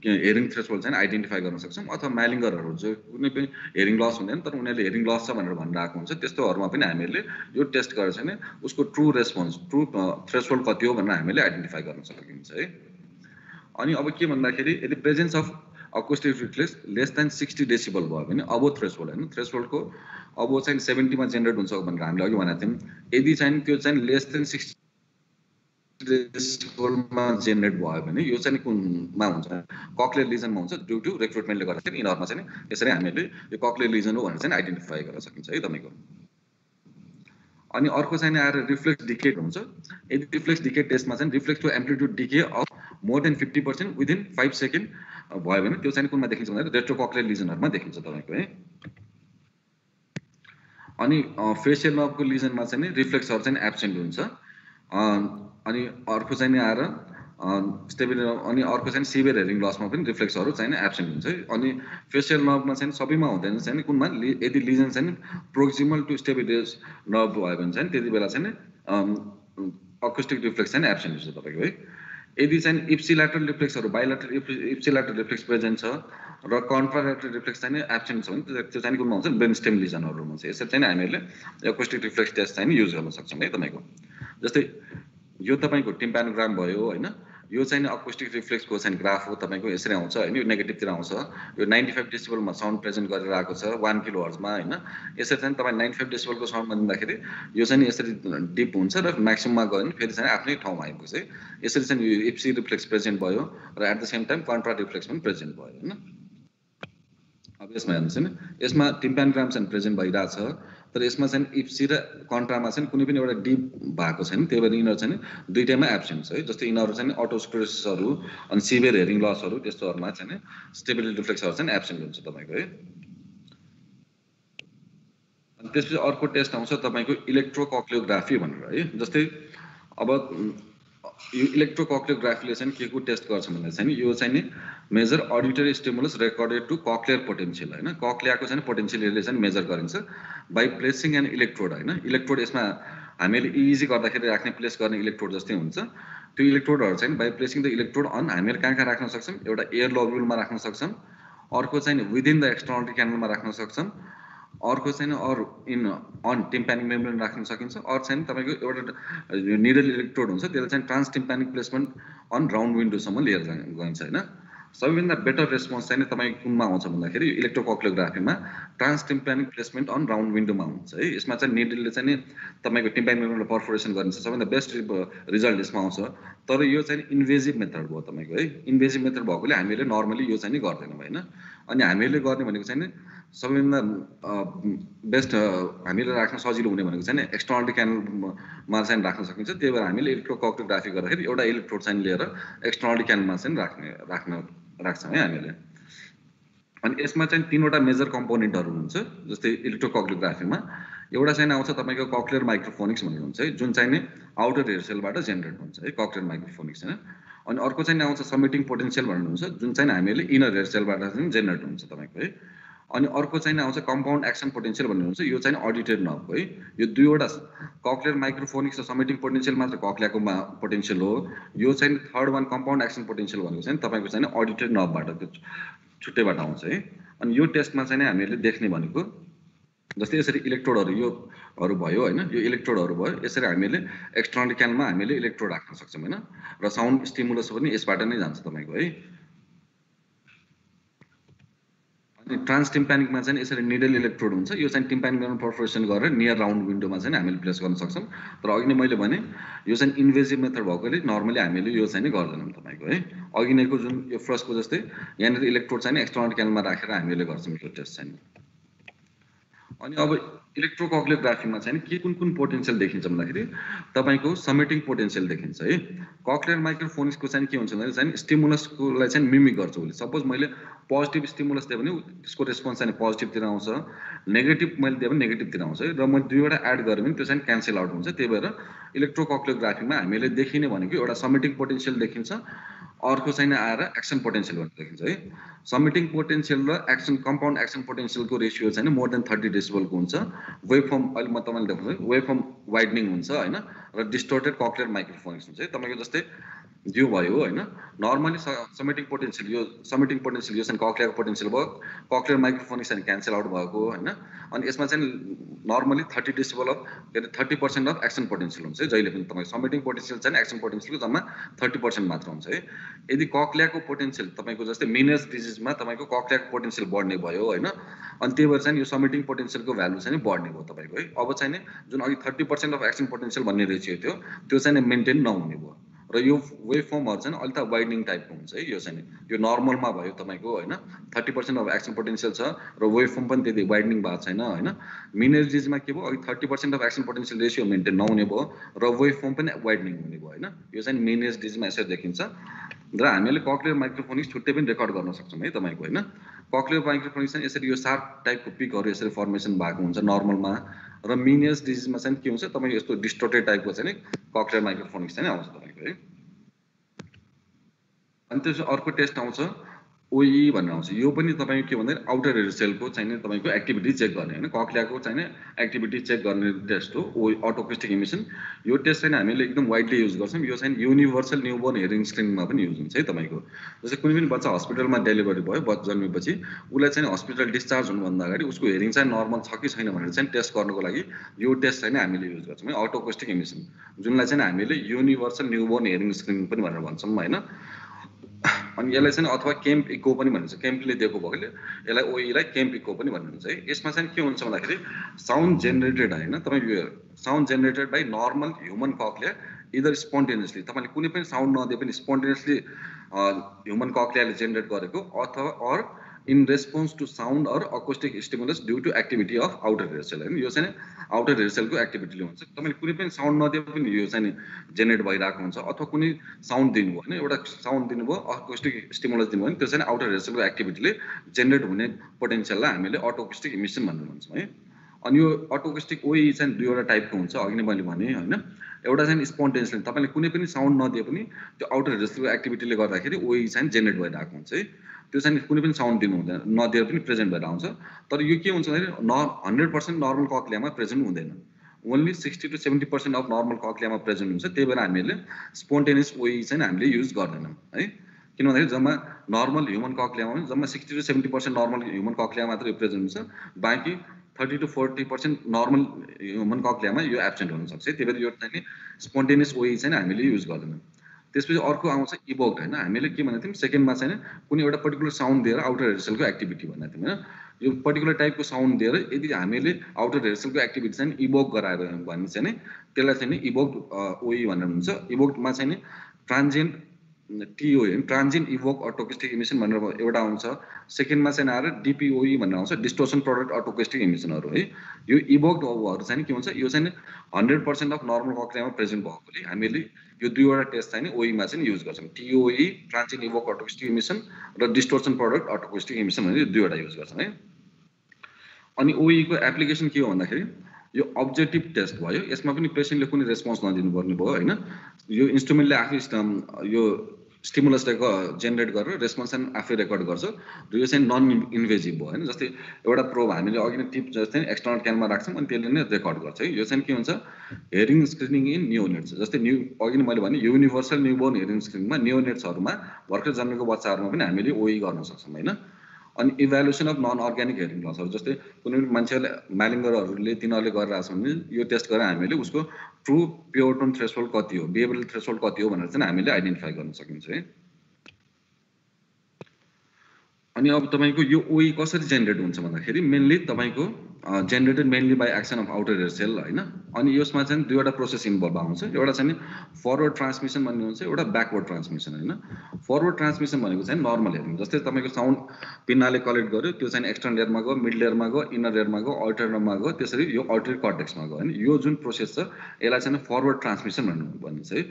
A: हेरिङ थ्रेसहोल्ड चाहिँ आइडेन्टिफाई गर्न सक्छौँ अथवा म्यालिङ्गरहरू जो कुनै पनि हेरिङ लस हुँदैन तर उनीहरूले हेरिङ लस छ भनेर भनिरहेको हुन्छ त्यस्तोहरूमा पनि हामीहरूले यो टेस्ट गरेर चाहिँ उसको ट्रु रेस्पोन्स ट्रु थ्रेसहोल्ड कति हो भनेर हामीले आइडेन्टिफाई गर्न सकिन्छ है। अनि अब के भन्दाखेरि यदि presence of acoustic reflex less than sixty decibel भयो भने अब थ्रेसहोल्ड होइन। थ्रेसहोल्डको अब चाहिँ सेभेन्टीमा जेनेरेट हुन्छ भनेर हामीले अघि भनेको थियौँ। यदि चाहिँ त्यो चाहिँ लेस देन सिक्सटी डेसिबलमा जेनेरेट भयो भने यो चाहिँ कुनमा हुन्छ। कक्लियर लिजनमा हुन्छ ड्यु टु रिक्रुटमेन्टले गर्दाखेरि यिनीहरूमा चाहिँ यसरी हामीहरूले यो कक्लियर लिजन हो भनेर चाहिँ आइडेन्टिफाई गर्न सकिन्छ है तपाईँको। अनि अर्को चाहिँ आएर रिफ्लेक्स डिकेट हुन्छ। यदि रिफ्लेक्स डिकेट टेस्टमा चाहिँ reflex to amplitude decay of more than fifty percent within five second भयो भने त्यो चाहिँ कुनमा देखिन्छ भन्दाखेरि रेट्रोकक्लियर लिजनहरूमा देखिन्छ तपाईँको है। अनि फेसियल नर्भको लिजनमा चाहिँ रिफ्लेक्सहरू चाहिँ एब्सेन्ट हुन्छ। अनि अर्को चाहिँ नि आएर स्टेबिल अनि अर्को चाहिँ सिभियर हेरिङ लसमा पनि रिफ्लेक्सहरू चाहिँ एब्सेन्ट हुन्छ अनि फेसियल नर्भमा चाहिँ सबैमा हुँदैन चाहिँ कुनमा यदि लिजन चाहिँ प्रोक्सिमल टु स्टेबिलिज नर्भ भयो भने चाहिँ त्यति बेला चाहिँ अकोस्टिक रिफ्लेक्स चाहिँ एब्सेन्ट हुन्छ तपाईँको है। यदि चाहिँ इप्सिल्याटरल रिफ्लेक्सहरू बाइल्याटरल इप्सिल्याटरल रिफ्लेक्स प्रेजेन्ट छ र कन्ट्राल्याटरल रिफ्लेक्स चाहिँ एब्सेन्ट छ भने त्यो चाहिँ कुनमा हुन्छ ब्रेन स्टेम लिजनहरू हुन्छ यसरी चाहिँ हामीले एकोस्टिक रिफ्लेक्स टेस्ट चाहिँ युज गर्न सक्छौँ है तपाईँको। जस्तै यो तपाईँको टिम्पानोग्राम भयो होइन? यो चाहिँ अकोस्टिक रिफ्लेक्सको चाहिँ ग्राफ हो तपाईँको यसरी आउँछ होइन? यो नेगेटिभतिर आउँछ। यो नाइन्टी फाइभ डेसिबलमा साउन्ड प्रेजेन्ट गरेर आएको छ वान किलो हर्जमा होइन? यसरी चाहिँ तपाईँ नाइन्टी फाइभ डेसिबलको साउन्डमा दिँदाखेरि यो चाहिँ यसरी डिप हुन्छ र म्याक्सिमममा गयो भने फेरि चाहिँ आफ्नै ठाउँमा आइपुग्छ है यसरी चाहिँ यो इप्सी रिफ्लेक्स प्रेजेन्ट भयो र at the same time contra reflex पनि प्रेजेन्ट भयो होइन? अब यसमा हेर्नुहोस् होइन? यसमा टिम्पानग्राम चाहिँ प्रेजेन्ट भइरहेछ। तर यसमा चाहिँ इप्सी र कन्ट्रामा चाहिँ कुनै पनि एउटा डिप भएको छैन त्यही भएर यिनीहरू चाहिँ दुइटैमा एब्सेन्ट छ है। जस्तै यिनीहरू चाहिँ अटोस्क्रोसिसहरू अनि सिभियर हेरिङ लसहरू त्यस्तोहरूमा चाहिँ स्टेबिलिटी रिफ्लेक्सहरू चाहिँ एब्सेन्ट हुन्छ तपाईँको है। अनि त्यसपछि अर्को टेस्ट आउँछ तपाईँको इलेक्ट्रोकक्लियोग्राफी भनेर है। जस्तै अब यो इलेक्ट्रोकक्लियोग्राफीले चाहिँ के को टेस्ट गर्छ भन्दा चाहिँ यो चाहिँ नि measure auditory stimulus recorded to cochlear potential होइन। कक्लियाको चाहिँ पोटेन्सियलले चाहिँ मेजर गरिन्छ। बाई प्लेसिङ एन्ड इलेक्ट्रोड होइन? इलेक्ट्रोड यसमा हामीले इजी गर्दाखेरि राख्ने प्लेस गर्ने इलेक्ट्रोड जस्तै हुन्छ। त्यो इलेक्ट्रोडहरू चाहिँ by placing the electrode on हामीहरू कहाँ कहाँ राख्न सक्छौँ? एउटा एयर लब्युलमा राख्न सक्छौँ। अर्को चाहिँ विदिन द एक्सटर्नल क्यानलमा राख्न सक्छौँ। अर्को चाहिँ अरू इन अन टिम्प्यानिक मेम्ब्रेन राख्न सकिन्छ। अरू चाहिँ तपाईँको एउटा निडल इलेक्ट्रोड हुन्छ। त्यसलाई चाहिँ transtympanic placement on round विन्डोसम्म लिएर गइन्छ होइन? सबैभन्दा बेटर रेस्पोन्स चाहिँ तपाईँ कुनमा आउँछ भन्दाखेरि इलेक्ट्रोकक्लियोग्राफीमा transtympanic placement on round विन्डोमा हुन्छ है। यसमा चाहिँ निडलले चाहिँ तपाईँको टिम्प्यानिक मेम्ब्रेनलाई पर्फोरेसन गरिन्छ सबैभन्दा बेस्ट रिजल्ट यसमा आउँछ। तर यो चाहिँ इन्भेजिभ मेथड भयो तपाईँको है। इन्भेजिभ मेथड भएकोले हामीले नर्मली यो चाहिँ गर्दैनौँ होइन। अनि हामीले गर्ने भनेको चाहिँ सबैभन्दा बेस्ट हामीले राख्न सजिलो हुने भनेको चाहिँ एक्सटर्नल क्यानलमा चाहिँ राख्न सकिन्छ। त्यही भएर हामीले इलेक्ट्रोकक्लियोग्राफी गर्दाखेरि एउटा इलेक्ट्रोड चाहिँ लिएर एक्सटर्नल क्यानलमा चाहिँ राख्ने राख्न राख्छौँ है हामीले अनि यसमा चाहिँ तिनवटा मेजर कम्पोनेन्टहरू हुन्छ जस्तै इलेक्ट्रोकक्लियोग्राफीमा एउटा चाहिँ आउँछ तपाईँको कक्लियर माइक्रोफोनिक्स भन्ने हुन्छ है जुन चाहिँ नि आउटर हेयर सेलबाट जेनेरेट हुन्छ है कक्लियर माइक्रोफोनिक्स होइन। अनि अर्को चाहिँ आउँछ समिटिङ पोटेन्सियल भन्ने हुन्छ जुन चाहिँ हामीले इनर हेयर सेलबाट चाहिँ जेनेरेट हुन्छ तपाईँको है। अनि अर्को चाहिँ आउँछ कम्पाउन्ड एक्सन पोटेन्सियल भन्ने हुन्छ। यो चाहिँ अडिटेड नर्भ है यो दुईवटा कक्लियर माइक्रोफोनिक्स र समेटिङ पोटेन्सियल मात्र कक्लियाको पोटेन्सियल हो। यो चाहिँ third one compound action potential भनेको चाहिँ तपाईँको चाहिँ अडिटेड नर्भबाट त्यो छुट्टैबाट आउँछ है। अनि यो टेस्टमा चाहिँ हामीले देख्ने भनेको जस्तै यसरी इलेक्ट्रोडहरू योहरू भयो होइन यो इलेक्ट्रोडहरू भयो यसरी हामीले एक्सटर्नल क्यानमा हामीले इलेक्ट्रोड राख्न सक्छौँ होइन। र साउन्ड स्टिमुलस पनि यसबाट नै जान्छ तपाईँको है अनि ट्रान्स टिम्पानिकमा चाहिँ यसरी निडल इलेक्ट्रोड हुन्छ। यो चाहिँ टिम्पानिकमा पर्फोरेसन गरेर नियर राउन्ड विन्डोमा चाहिँ हामीले प्लेस गर्न सक्छौँ। तर अघि नै मैले भने यो चाहिँ इन्भेजिभ मेथड भएकोले नर्मली हामीले यो चाहिँ गर्दैनौँ तपाईँको है। अघि नैको जुन यो फ्रसको जस्तै यहाँनिर इलेक्ट्रोड चाहिँ एक्सटर्नल क्यानमा राखेर हामीले गर्छौँ यो टेस्ट चाहिँ। अनि अब इलेक्ट्रोकक्लियोग्राफीमा चाहिँ के कुन कुन पोटेन्सियल देखिन्छ भन्दाखेरि तपाईँको समेटिङ पोटेन्सियल देखिन्छ है। कक्लियर माइक्रोफोनिक्सको चाहिँ के हुन्छ भन्दाखेरि चाहिँ स्टिमुलसकोलाई चाहिँ मिमिक गर्छ उसले। सपोज मैले पोजिटिभ स्टिमुलस दिएँ भने त्यसको रेस्पोन्स चाहिँ पोजिटिभतिर आउँछ नेगेटिभ मैले दिएँ भने नेगेटिभतिर आउँछ है। र मैले दुईवटा एड गरेँ भने त्यो चाहिँ क्यान्सल आउट हुन्छ। त्यही भएर इलेक्ट्रोकक्लियोग्राफीमा हामीले देखिने भनेको एउटा समेटिङ पोटेन्सियल देखिन्छ। अर्को चाहिँ आएर एक्सन पोटेन्सियल भनेर देखिन्छ है। समिटिङ पोटेन्सियल र एक्सन कम्पाउन्ड एक्सन पोटेन्सियलको रेसियो चाहिँ मोर देन थर्टी डेसिबलको हुन्छ। वेब फर्म अहिले म तपाईँले देखाउँछु वेब फर्म वाइडनिङ हुन्छ होइन? र डिस्टोर्टेड कक्लियर माइक्रोफोनिक्स हुन्छ है। तपाईँको जस्तै यो भयो होइन। नर्मली समेटिङ पोटेन्सियल यो समेटिङ पोटेन्सियल यो चाहिँ कक्लियरको पोटेन्सियल भयो कक्लियर माइक्रोफोनिक्स चाहिँ क्यान्सल आउट भएको होइन। अनि यसमा चाहिँ नर्मली थर्टी डेसिबल अफ के अरे thirty percent of action potential हुन्छ है जहिले पनि तपाईँको समेटिङ पोटेन्सियल चाहिँ एक्सन पोटेन्सियलको जम्मा थर्टी पर्सेन्ट मात्र हुन्छ है। यदि कक्लियाको पोटेन्सियल तपाईँको जस्तै मिनर्स डिजिजमा तपाईँको कक्लियाको पोटेन्सियल बढ्ने भयो होइन अनि त्यही भएर चाहिँ यो समेटिङ पोटेन्सियलको भ्यालु चाहिँ बढ्ने भयो तपाईँको है। अब चाहिँ जुन अघि thirty percent of action potential भन्ने रेसियो थियो त्यो चाहिँ मेन्टेन नहुने भयो। र यो वेभ फर्महरू चाहिँ अलिक वाइडनिङ टाइपको हुन्छ है यो चाहिँ। यो नर्मलमा भयो तपाईँको होइन? थर्टी पर्सेन्ट अब एक्सन पोटेन्सियल छ र वेभ फर्म पनि त्यति वाइडनिङ भएको छैन होइन? मिनेजिजमा के भयो? अघि thirty percent of action potential ratio maintain नहुने भयो र वेभ फर्म पनि वाइडनिङ हुने भयो होइन? यो चाहिँ मिनेज डिजमा यसरी देखिन्छ। र हामीले कक्लियर माइक्रोफोनिक्स छुट्टै पनि रेकर्ड गर्न सक्छौँ है तपाईँको होइन? कक्लियर माइक्रोफोनिक्स चाहिँ यसरी यो सार्प टाइपको पिकहरू यसरी फर्मेसन भएको हुन्छ नर्मलमा र मिनियस डिजिजमा चाहिँ के हुन्छ तपाईँको यस्तो डिस्टोर्टेड टाइपको चाहिँ कक्लियर माइक्रोफोनिक्स चाहिँ आउँछ तपाईँको है। अनि त्यसपछि अर्को टेस्ट आउँछ। ओई भनेर आउँछ। यो पनि तपाईँको के भन्दाखेरि आउटर हेयर सेलको चाहिने तपाईँको एक्टिभिटी चेक गर्ने होइन? कक्लियाको चाहिने एक्टिभिटी चेक गर्ने टेस्ट हो ओ अटोक्रिस्टिक इमिसन यो टेस्ट चाहिँ हामीले एकदम वाइडली युज गर्छौँ। यो चाहिँ युनिभर्सल न्युबोर्न हेरिङ स्क्रिनमा पनि युज हुन्छ है तपाईँको। जस्तै कुनै पनि बच्चा हस्पिटलमा डेलिभरी भयो बच्चा जन्मेपछि उसलाई चाहिँ हस्पिटल डिस्चार्ज हुनुभन्दा अगाडि उसको हेरिङ चाहिँ नर्मल छ कि छैन भनेर चाहिँ टेस्ट गर्नुको लागि यो टेस्ट चाहिँ हामीले युज गर्छौँ है। अटोक्रिस्टिक इमिसन जुनलाई चाहिँ हामीले युनिभर्सल न्युबोर्न हेरिङ स्क्रिन पनि भनेर भन्छौँ होइन? अनि यसलाई चाहिँ अथवा केम्प इको पनि भनिन्छ। केम्पले दिएको भएकोले यसलाई ओइलाई केम्प इको पनि भन्नुहुन्छ है। यसमा चाहिँ के हुन्छ भन्दाखेरि साउन्ड जेनेरेटेड होइन तपाईँ sound generated by normal human ककले either spontaneously तपाईँले कुनै पनि साउन्ड नदिए पनि स्पोन्टेनियसली ह्युमन कक्लियाले जेनेरेट गरेको अथवा or in response to sound or acoustic stimulus due to activity of outer hair cell होइन यो चाहिँ आउटर हेयरसेलको एक्टिभिटीले हुन्छ। तपाईँले कुनै पनि साउन्ड नदिए पनि यो चाहिँ जेनेरेट भइरहेको हुन्छ अथवा कुनै साउन्ड दिनुभयो होइन एउटा साउन्ड दिनुभयो अकोस्टिक स्टिमुलस दिनुभयो भने त्यो चाहिँ आउटर हेयरसेलको एक्टिभिटीले जेनेरेट हुने पोटेन्सियललाई हामीले अटोकोस्टिक इमिसन भनेर भन्छौँ है। अनि यो अटोकोस्टिक ओइ चाहिँ दुईवटा टाइपको हुन्छ अघि नै मैले भने होइन। एउटा चाहिँ स्पोन्टेन्सली तपाईँले कुनै पनि साउन्ड नदिए पनि त्यो आउटर हेयरसेलको एक्टिभिटीले गर्दाखेरि ओइ चाहिँ जेनेरेट भइरहेको हुन्छ है। त्यो चाहिँ कुनै पनि साउन्ड दिनु हुँदैन नदिएर पनि प्रेजेन्ट भएर आउँछ। तर यो के हुन्छ भन्दाखेरि न हन्ड्रेड पर्सेन्ट नर्मल कक्लियामा प्रेजेन्ट हुँदैन। Only sixty to seventy percent of normal कक्लियामा present हुन्छ त्यही भएर हामीले स्पोन्टेनियस वे चाहिँ हामीले युज गर्दैनौँ है। किन भन्दाखेरि जम्मा नर्मल ह्युमन कक्लियामा जम्मा sixty to seventy percent normal human cochlea मात्रै प्रेजेन्ट हुन्छ बाँकी thirty to forty percent normal human कक्लियामा यो एब्सेन्ट हुनसक्छ त्यही भएर यो चाहिँ स्पोन्टेनियस वे चाहिँ हामीले युज गर्दैनौँ। त्यसपछि अर्को आउँछ इभोक होइन। हामीले के भनेको थियौँ सेकेन्डमा चाहिँ कुनै एउटा पर्टिकुलर साउन्ड दिएर आउटर हेयरसेलको एक्टिभिटी भनेको थियौँ होइन। यो पर्टिकुलर टाइपको साउन्ड दिएर यदि हामीले आउटर हेयरसेलको एक्टिभिटी चाहिँ इभोक गराएर भने चाहिँ त्यसलाई चाहिँ नि इभोक ओई भनेर हुन्छ इभोकमा चाहिँ transient TO transient evoked otoacoustic emission भनेर एउटा आउँछ। सेकेन्डमा चाहिँ आएर डिपिओई भनेर आउँछ डिस्टोर्सन प्रडक्ट अटोकेस्टिक इमिसनहरू है। यो इभोकहरू चाहिँ के हुन्छ यो चाहिँ हन्ड्रेड पर्सेन्ट अफ नर्मल कक्रियामा प्रेजेन्ट भएकोले हामीले यो दुईवटा टेस्ट चाहिँ ओईमा चाहिँ युज गर्छौँ। TOE transient evoked otoacoustic emission र डिस्टोर्सन प्रडक्ट अटोकेस्टिक इमिसन भनेर दुईवटा युज गर्छौँ है। अनि ओईको एप्लिकेसन के हो भन्दाखेरि यो अब्जेक्टिभ टेस्ट भयो। यसमा पनि पेसेन्टले कुनै रेस्पोन्स नदिनु पर्ने भयो होइन। यो इन्स्ट्रुमेन्टले आफै यो स्टिमुलस जेनेरेट गरेर रेस्पोन्स चाहिँ आफै रेकर्ड गर्छ। यो चाहिँ नन इन्भेजिभ भयो होइन जस्तै एउटा प्रोब हामीले अघि नै टिप जस्तै एक्सटर्नल क्यानमा राख्छौँ अनि त्यसले नै रेकर्ड गर्छ है। यो चाहिँ के हुन्छ? हेरिङ स्क्रिनिङ इन न्युनेट्स जस्तै न्यु अघि नै मैले भने युनिभर्सल न्युबोर्न हेरिङ स्क्रिनिङमा न्युनेट्सहरूमा भर्खर जन्मेको बच्चाहरूमा पनि हामीले ओइ गर्न सक्छौँ होइन। अनि evaluation of non organic hearing लसहरू जस्तै कुनै पनि मान्छेहरूले म्यालिङ्गरहरूले तिनीहरूले गरिरहेको छ भने यो टेस्ट गरेर हामीले उसको ट्रु प्योरटोन थ्रेसोल्ड कति हो बिहेभियरल थ्रेसोल्ड कति हो भनेर चाहिँ हामीले आइडेन्टिफाई गर्न सकिन्छ है। अनि अब तपाईँको यो ओइ कसरी जेनेरेट हुन्छ भन्दाखेरि मेनली तपाईँको generated mainly by action of outer hair cell होइन? अनि यसमा चाहिँ दुईवटा प्रोसेस इन्भल्भ आउँछ। एउटा चाहिँ फरवर्ड ट्रान्समिसन भन्ने हुन्छ एउटा ब्याकवर्ड ट्रान्समिसन होइन? फरवर्ड ट्रान्समिसन भनेको चाहिँ नर्मल हेर्नु जस्तै तपाईँको साउन्ड पिन्नाले कलेक्ट गर्यो त्यो चाहिँ एक्सटर्नल लेयरमा गयो मिड लेयरमा गयो इनर लेयरमा गयो अल्टरनमा गयो त्यसरी यो अल्टर कर्टेक्समा गयो होइन? यो जुन प्रोसेस छ यसलाई चाहिँ फरवर्ड ट्रान्समिसन भन्नु भनिन्छ है।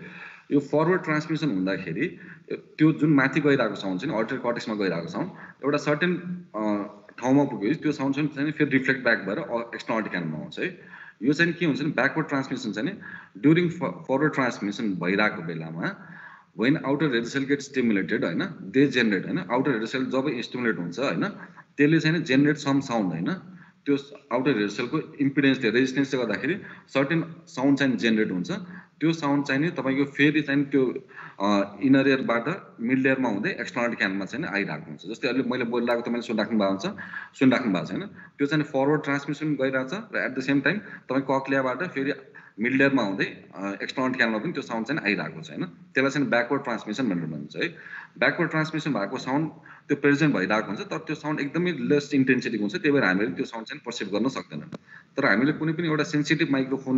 A: यो फरवर्ड ट्रान्समिसन हुँदाखेरि त्यो जुन माथि गइरहेको साउन्ड चाहिँ अल्टर कटेक्समा गइरहेको साउन्ड एउटा सर्टेन ठाउँमा पुगेपछि त्यो साउन्ड चाहिँ फेरि रिफ्लेक्ट ब्याक भएर एक्सटर्नल क्यानमा आउँछ है। यो चाहिँ के हुन्छ भने ब्याकवर्ड ट्रान्समिसन चाहिँ ड्युरिङ फरवर्ड ट्रान्समिसन भइरहेको बेलामा when outer hair cell get stimulated होइन दे जेनेरेट होइन आउटर हेडसेल जब स्टिमुलेट हुन्छ होइन त्यसले चाहिँ जेनेरेट सम साउन्ड होइन। त्यो आउटर हेडसेलको इम्पिडेन्सले रेजिस्टेन्सले गर्दाखेरि सर्टेन साउन्ड चाहिँ जेनेरेट हुन्छ। त्यो साउन्ड चाहिँ नि तपाईँको फेरि चाहिँ त्यो इनर इयरबाट मिड लेयरमा हुँदै एक्सटर्नल क्यानमा चाहिँ आइरहेको हुन्छ। जस्तै अहिले मैले बोलिरहेको तपाईँले सुनिराख्नु भएको हुन्छ सुनिराख्नु भएको छैन। त्यो चाहिँ फरवर्ड ट्रान्समिसन गइरहेको छ र एट द सेम टाइम तपाईँ कक्लियाबाट फेरि मिड लेयरमा हुँदै एक्सटर्नल क्यानमा पनि त्यो साउन्ड चाहिँ आइरहेको छ होइन? त्यसलाई चाहिँ ब्याकवर्ड ट्रान्समिसन भनेर भन्छ है? ब्याकवर्ड ट्रान्समिसन भएको साउन्ड त्यो प्रेजेन्ट भइरहेको हुन्छ तर त्यो साउन्ड एकदमै लेस इन्टेन्सिटीको हुन्छ त्यही भएर हामीले त्यो साउन्ड चाहिँ पर्सिभ गर्न सक्दैन। तर हामीले कुनै पनि एउटा सेन्सिटिभ माइक्रोफोन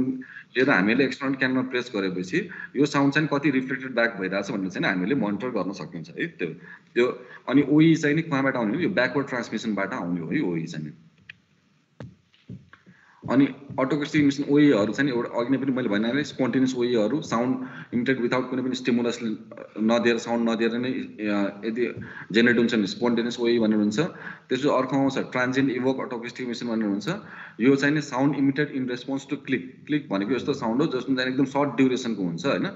A: लिएर हामीले एक्सटर्नल क्यामरा प्रेस गरेपछि यो साउन्ड चाहिँ कति रिफ्लेक्टेड ब्याक भइरहेछ भन्ने चाहिँ हामीले मोनिटर गर्न सकिन्छ है? त्यो त्यो अनि ओई चाहिँ नि कहाँबाट आउने यो ब्याकवर्ड ट्रान्समिसनबाट आउने हो है? ओई चाहिँ अनि अटोकेस्टिक मिसन ओइहरू चाहिँ एउटा अघि नै पनि मैले भने स्पोन्टेनियस ओइहरू साउन्ड इमिटेड विदाउट कुनै पनि स्टिमुलस नदिएर साउन्ड नदिएर नै यदि जेनेरेट हुन्छ भने स्पोन्टेनियस ओइ भनेर हुन्छ। त्यसपछि अर्को आउँछ ट्रान्जेन्ट इभोक अटोकेस्टिक मिसन भनेर हुन्छ। यो चाहिँ नि sound emitted in response to click. Click भनेको यस्तो साउन्ड हो जसमा चाहिँ एकदम सर्ट ड्युरेसनको हुन्छ होइन?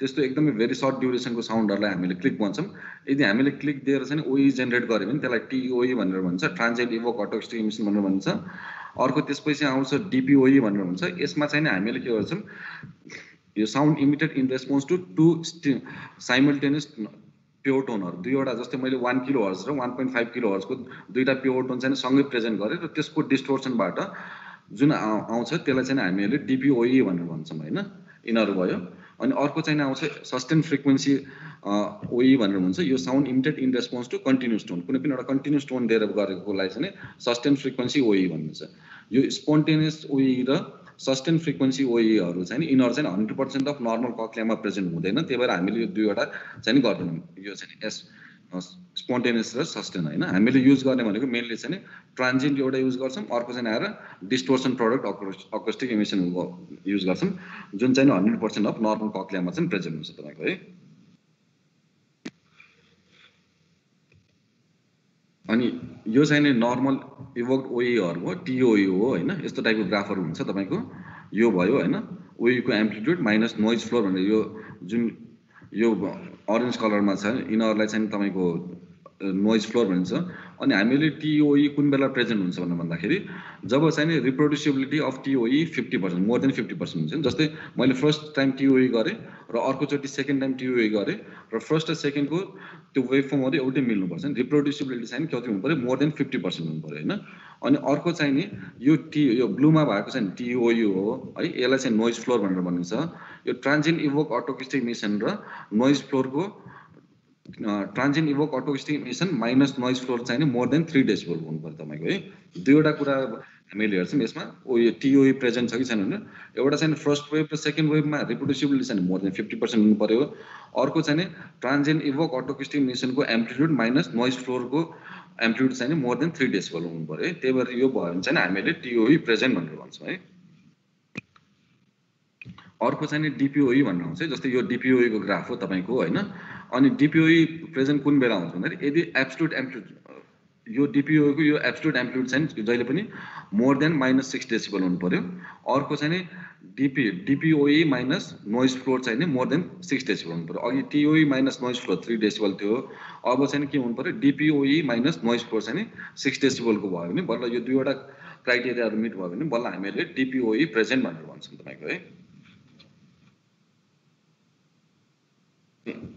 A: त्यस्तो एकदमै भेरी सर्ट ड्युरेसनको साउन्डहरूलाई हामीले क्लिक भन्छौँ। यदि हामीले क्लिक दिएर चाहिँ ओइ जेनेरेट गऱ्यो भने त्यसलाई टिओई भनेर भन्छ ट्रान्जेन्ट इभोक अटोकेस्टिक मिसन भनेर भन्छ। अर्को त्यसपछि आउँछ डिपिओई भनेर हुन्छ यसमा चाहिँ हामीले के गर्छौँ यो sound emitted in response to two simultaneous pure टोनहरू दुईवटा जस्तै मैले वान किलो हर्स र वान पोइन्ट फाइभ किलो हर्सको दुईवटा प्योर टोन चाहिँ सँगै प्रेजेन्ट गरेँ र त्यसको डिस्टोर्सनबाट जुन आउँछ त्यसलाई चाहिँ हामीहरूले डिपिओई भनेर भन्छौँ होइन? यिनीहरू भयो। अनि अर्को चाहिँ आउँछ सस्टेन फ्रिक्वेन्सी ओई भनेर भन्छ। यो sound emitted in response to continuous tone कुनै पनि एउटा कन्टिन्युस टोन दिएर गरेकोलाई चाहिँ सस्टेन फ्रिक्वेन्सी ओई भनिन्छ। यो स्पोन्टेनियस ओई र सस्टेन फ्रिक्वेन्सी ओईहरू चाहिँ यिनीहरू चाहिँ हन्ड्रेड पर्सेन्ट अफ नर्मल कक्लियामा प्रेजेन्ट हुँदैन। त्यही भएर हामीले यो दुईवटा चाहिँ गर्दैनौँ। यो चाहिँ एस स्पोन्टेनियस र सस्टेन होइन। हामीले युज गर्ने भनेको मेनली चाहिँ ट्रान्जिन्ट एउटा युज गर्छौँ अर्को चाहिँ आएर distortion product acoustic emission use गर्छौँ जुन चाहिँ हन्ड्रेड पर्सेन्ट अफ नर्मल कक्लियामा चाहिँ प्रेजेन्ट हुन्छ तपाईँको है। अनि यो चाहिँ नर्मल इभोक्ड ओइहरू हो टिओई हो होइन। यस्तो टाइपको ग्राफहरू हुन्छ तपाईँको। यो भयो होइन ओइको एम्प्लिट्युड माइनस नोइज फ्लोर भनेर यो जुन यो अरेन्ज कलरमा छ। यिनीहरूलाई चाहिँ तपाईँको नोइज फ्लोर भनिन्छ। अनि हामीले टिओई कुन बेला प्रेजेन्ट हुन्छ भनेर भन्दाखेरि जब चाहिँ नि reproducibility of TOAE fifty percent more than fifty percent हुन्छ जस्तै मैले फर्स्ट टाइम टिओई गरेँ र अर्कोचोटि सेकेन्ड टाइम टिओई गरेँ र फर्स्ट र सेकेन्डको त्यो वेभ फर्महरू एउटै मिल्नुपर्छ नि रिप्रोड्युसिबिलिटी चाहिँ कति हुनु पऱ्यो मोर देन फिफ्टी पर्सेन्ट हुनु पऱ्यो होइन। अनि अर्को चाहिँ नि यो टी यो ब्लूमा भएको चाहिँ टिओयु हो है यसलाई चाहिँ नोइज फ्लोर भनेर भनिन्छ। यो ट्रान्जिन इभोक अटोकिस्टिक मिसन र noise फ्लोरको transient evoke otoacoustic emission minus noise floor चाहिँ मोर देन थ्री डेसिबल हुनु पऱ्यो तपाईँको है? दुईवटा कुरा हामीले हेर्छौँ यसमा। ओ यो टिओई प्रेजेन्ट छ कि छैन भने एउटा चाहिँ फर्स्ट वेभ र सेकेन्ड वेभमा रिप्रोड्युसिबिलिटी चाहिँ मोर देन फिफ्टी पर्सेन्ट हुनु पऱ्यो अर्को चाहिँ ट्रान्जेन्ट इभोक अटोकिस्टिक मिसनको एम्प्लिट्युड माइनस नोइज फ्लोरको एम्प्लिट्युड चाहिँ मोर देन थ्री डेसिबल हुनु पऱ्यो है? त्यही भएर यो भयो भने चाहिँ हामीले टिओई प्रेजेन्ट भनेर भन्छौँ है? अर्को चाहिँ डिपिओई भन्नु आउँछ जस्तै यो डिपिओईको ग्राफ हो तपाईँको होइन? अनि डिपिओई प्रेजेन्ट कुन बेला हुन्छ भन्दाखेरि यदि एब्सोल्युट एम्प्लिट्युड यो डिपिओको यो एब्सोल्युट एम्प्लिट्युड चाहिँ जहिले पनि more than minus six decibel हुनु पऱ्यो। अर्को चाहिँ नि DP DPOAE minus noise floor चाहिँ नि मोर देन सिक्स डेसिबल हुनु पऱ्यो। अघि TOAE minus noise floor three decibel थियो। अब चाहिँ के हुनु पऱ्यो? डिपिओई माइनस नोइज फ्लोर चाहिँ नि सिक्स डेसिबलको भयो भने बल्ल यो दुईवटा क्राइटेरियाहरू मिट भयो भने बल्ल हामीले डिपिओई प्रेजेन्ट भनेर भन्छौँ तपाईँको है।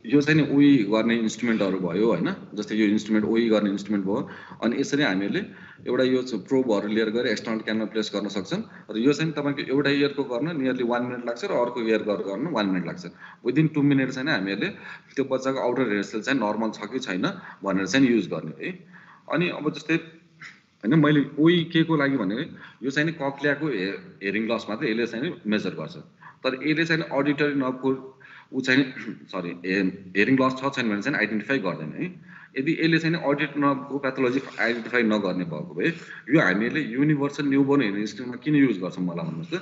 A: यो चाहिँ नि उही गर्ने इन्स्ट्रुमेन्टहरू भयो होइन जस्तै यो इन्स्ट्रुमेन्ट उही गर्ने इन्स्ट्रुमेन्ट भयो। अनि यसरी हामीहरूले एउटा यो प्रोबहरू लिएर गएर एक्सटर्नल क्यानमा प्लेस गर्न सक्छन्। र यो चाहिँ तपाईँको एउटा इयरको गर्न नियरली वान मिनट लाग्छ र अर्को इयर गर्न वान मिनट लाग्छ। विदिन टु मिनट चाहिँ हामीहरूले त्यो बच्चाको आउटर हेयर सेल चाहिँ नर्मल छ कि छैन भनेर चाहिँ युज गर्ने है। अनि अब जस्तै होइन मैले उही के को लागि भने यो चाहिँ नि कक्लियाको हेरिङ लस मात्रै यसले चाहिँ मेजर गर्छ। तर यसले चाहिँ अडिटरी नबको ऊ चाहिँ सरी हेरिङ लस छ छैन भने चाहिँ आइडेन्टिफाई गर्दैन है। यदि यसले चाहिँ अडिट नको प्याथोलोजी आइडेन्टिफाई नगर्ने भएको भए यो हामीहरूले युनिभर्सल न्युबोर्न हेर्ने स्क्रिनमा किन युज गर्छौँ मलाई भन्नुहोस् त?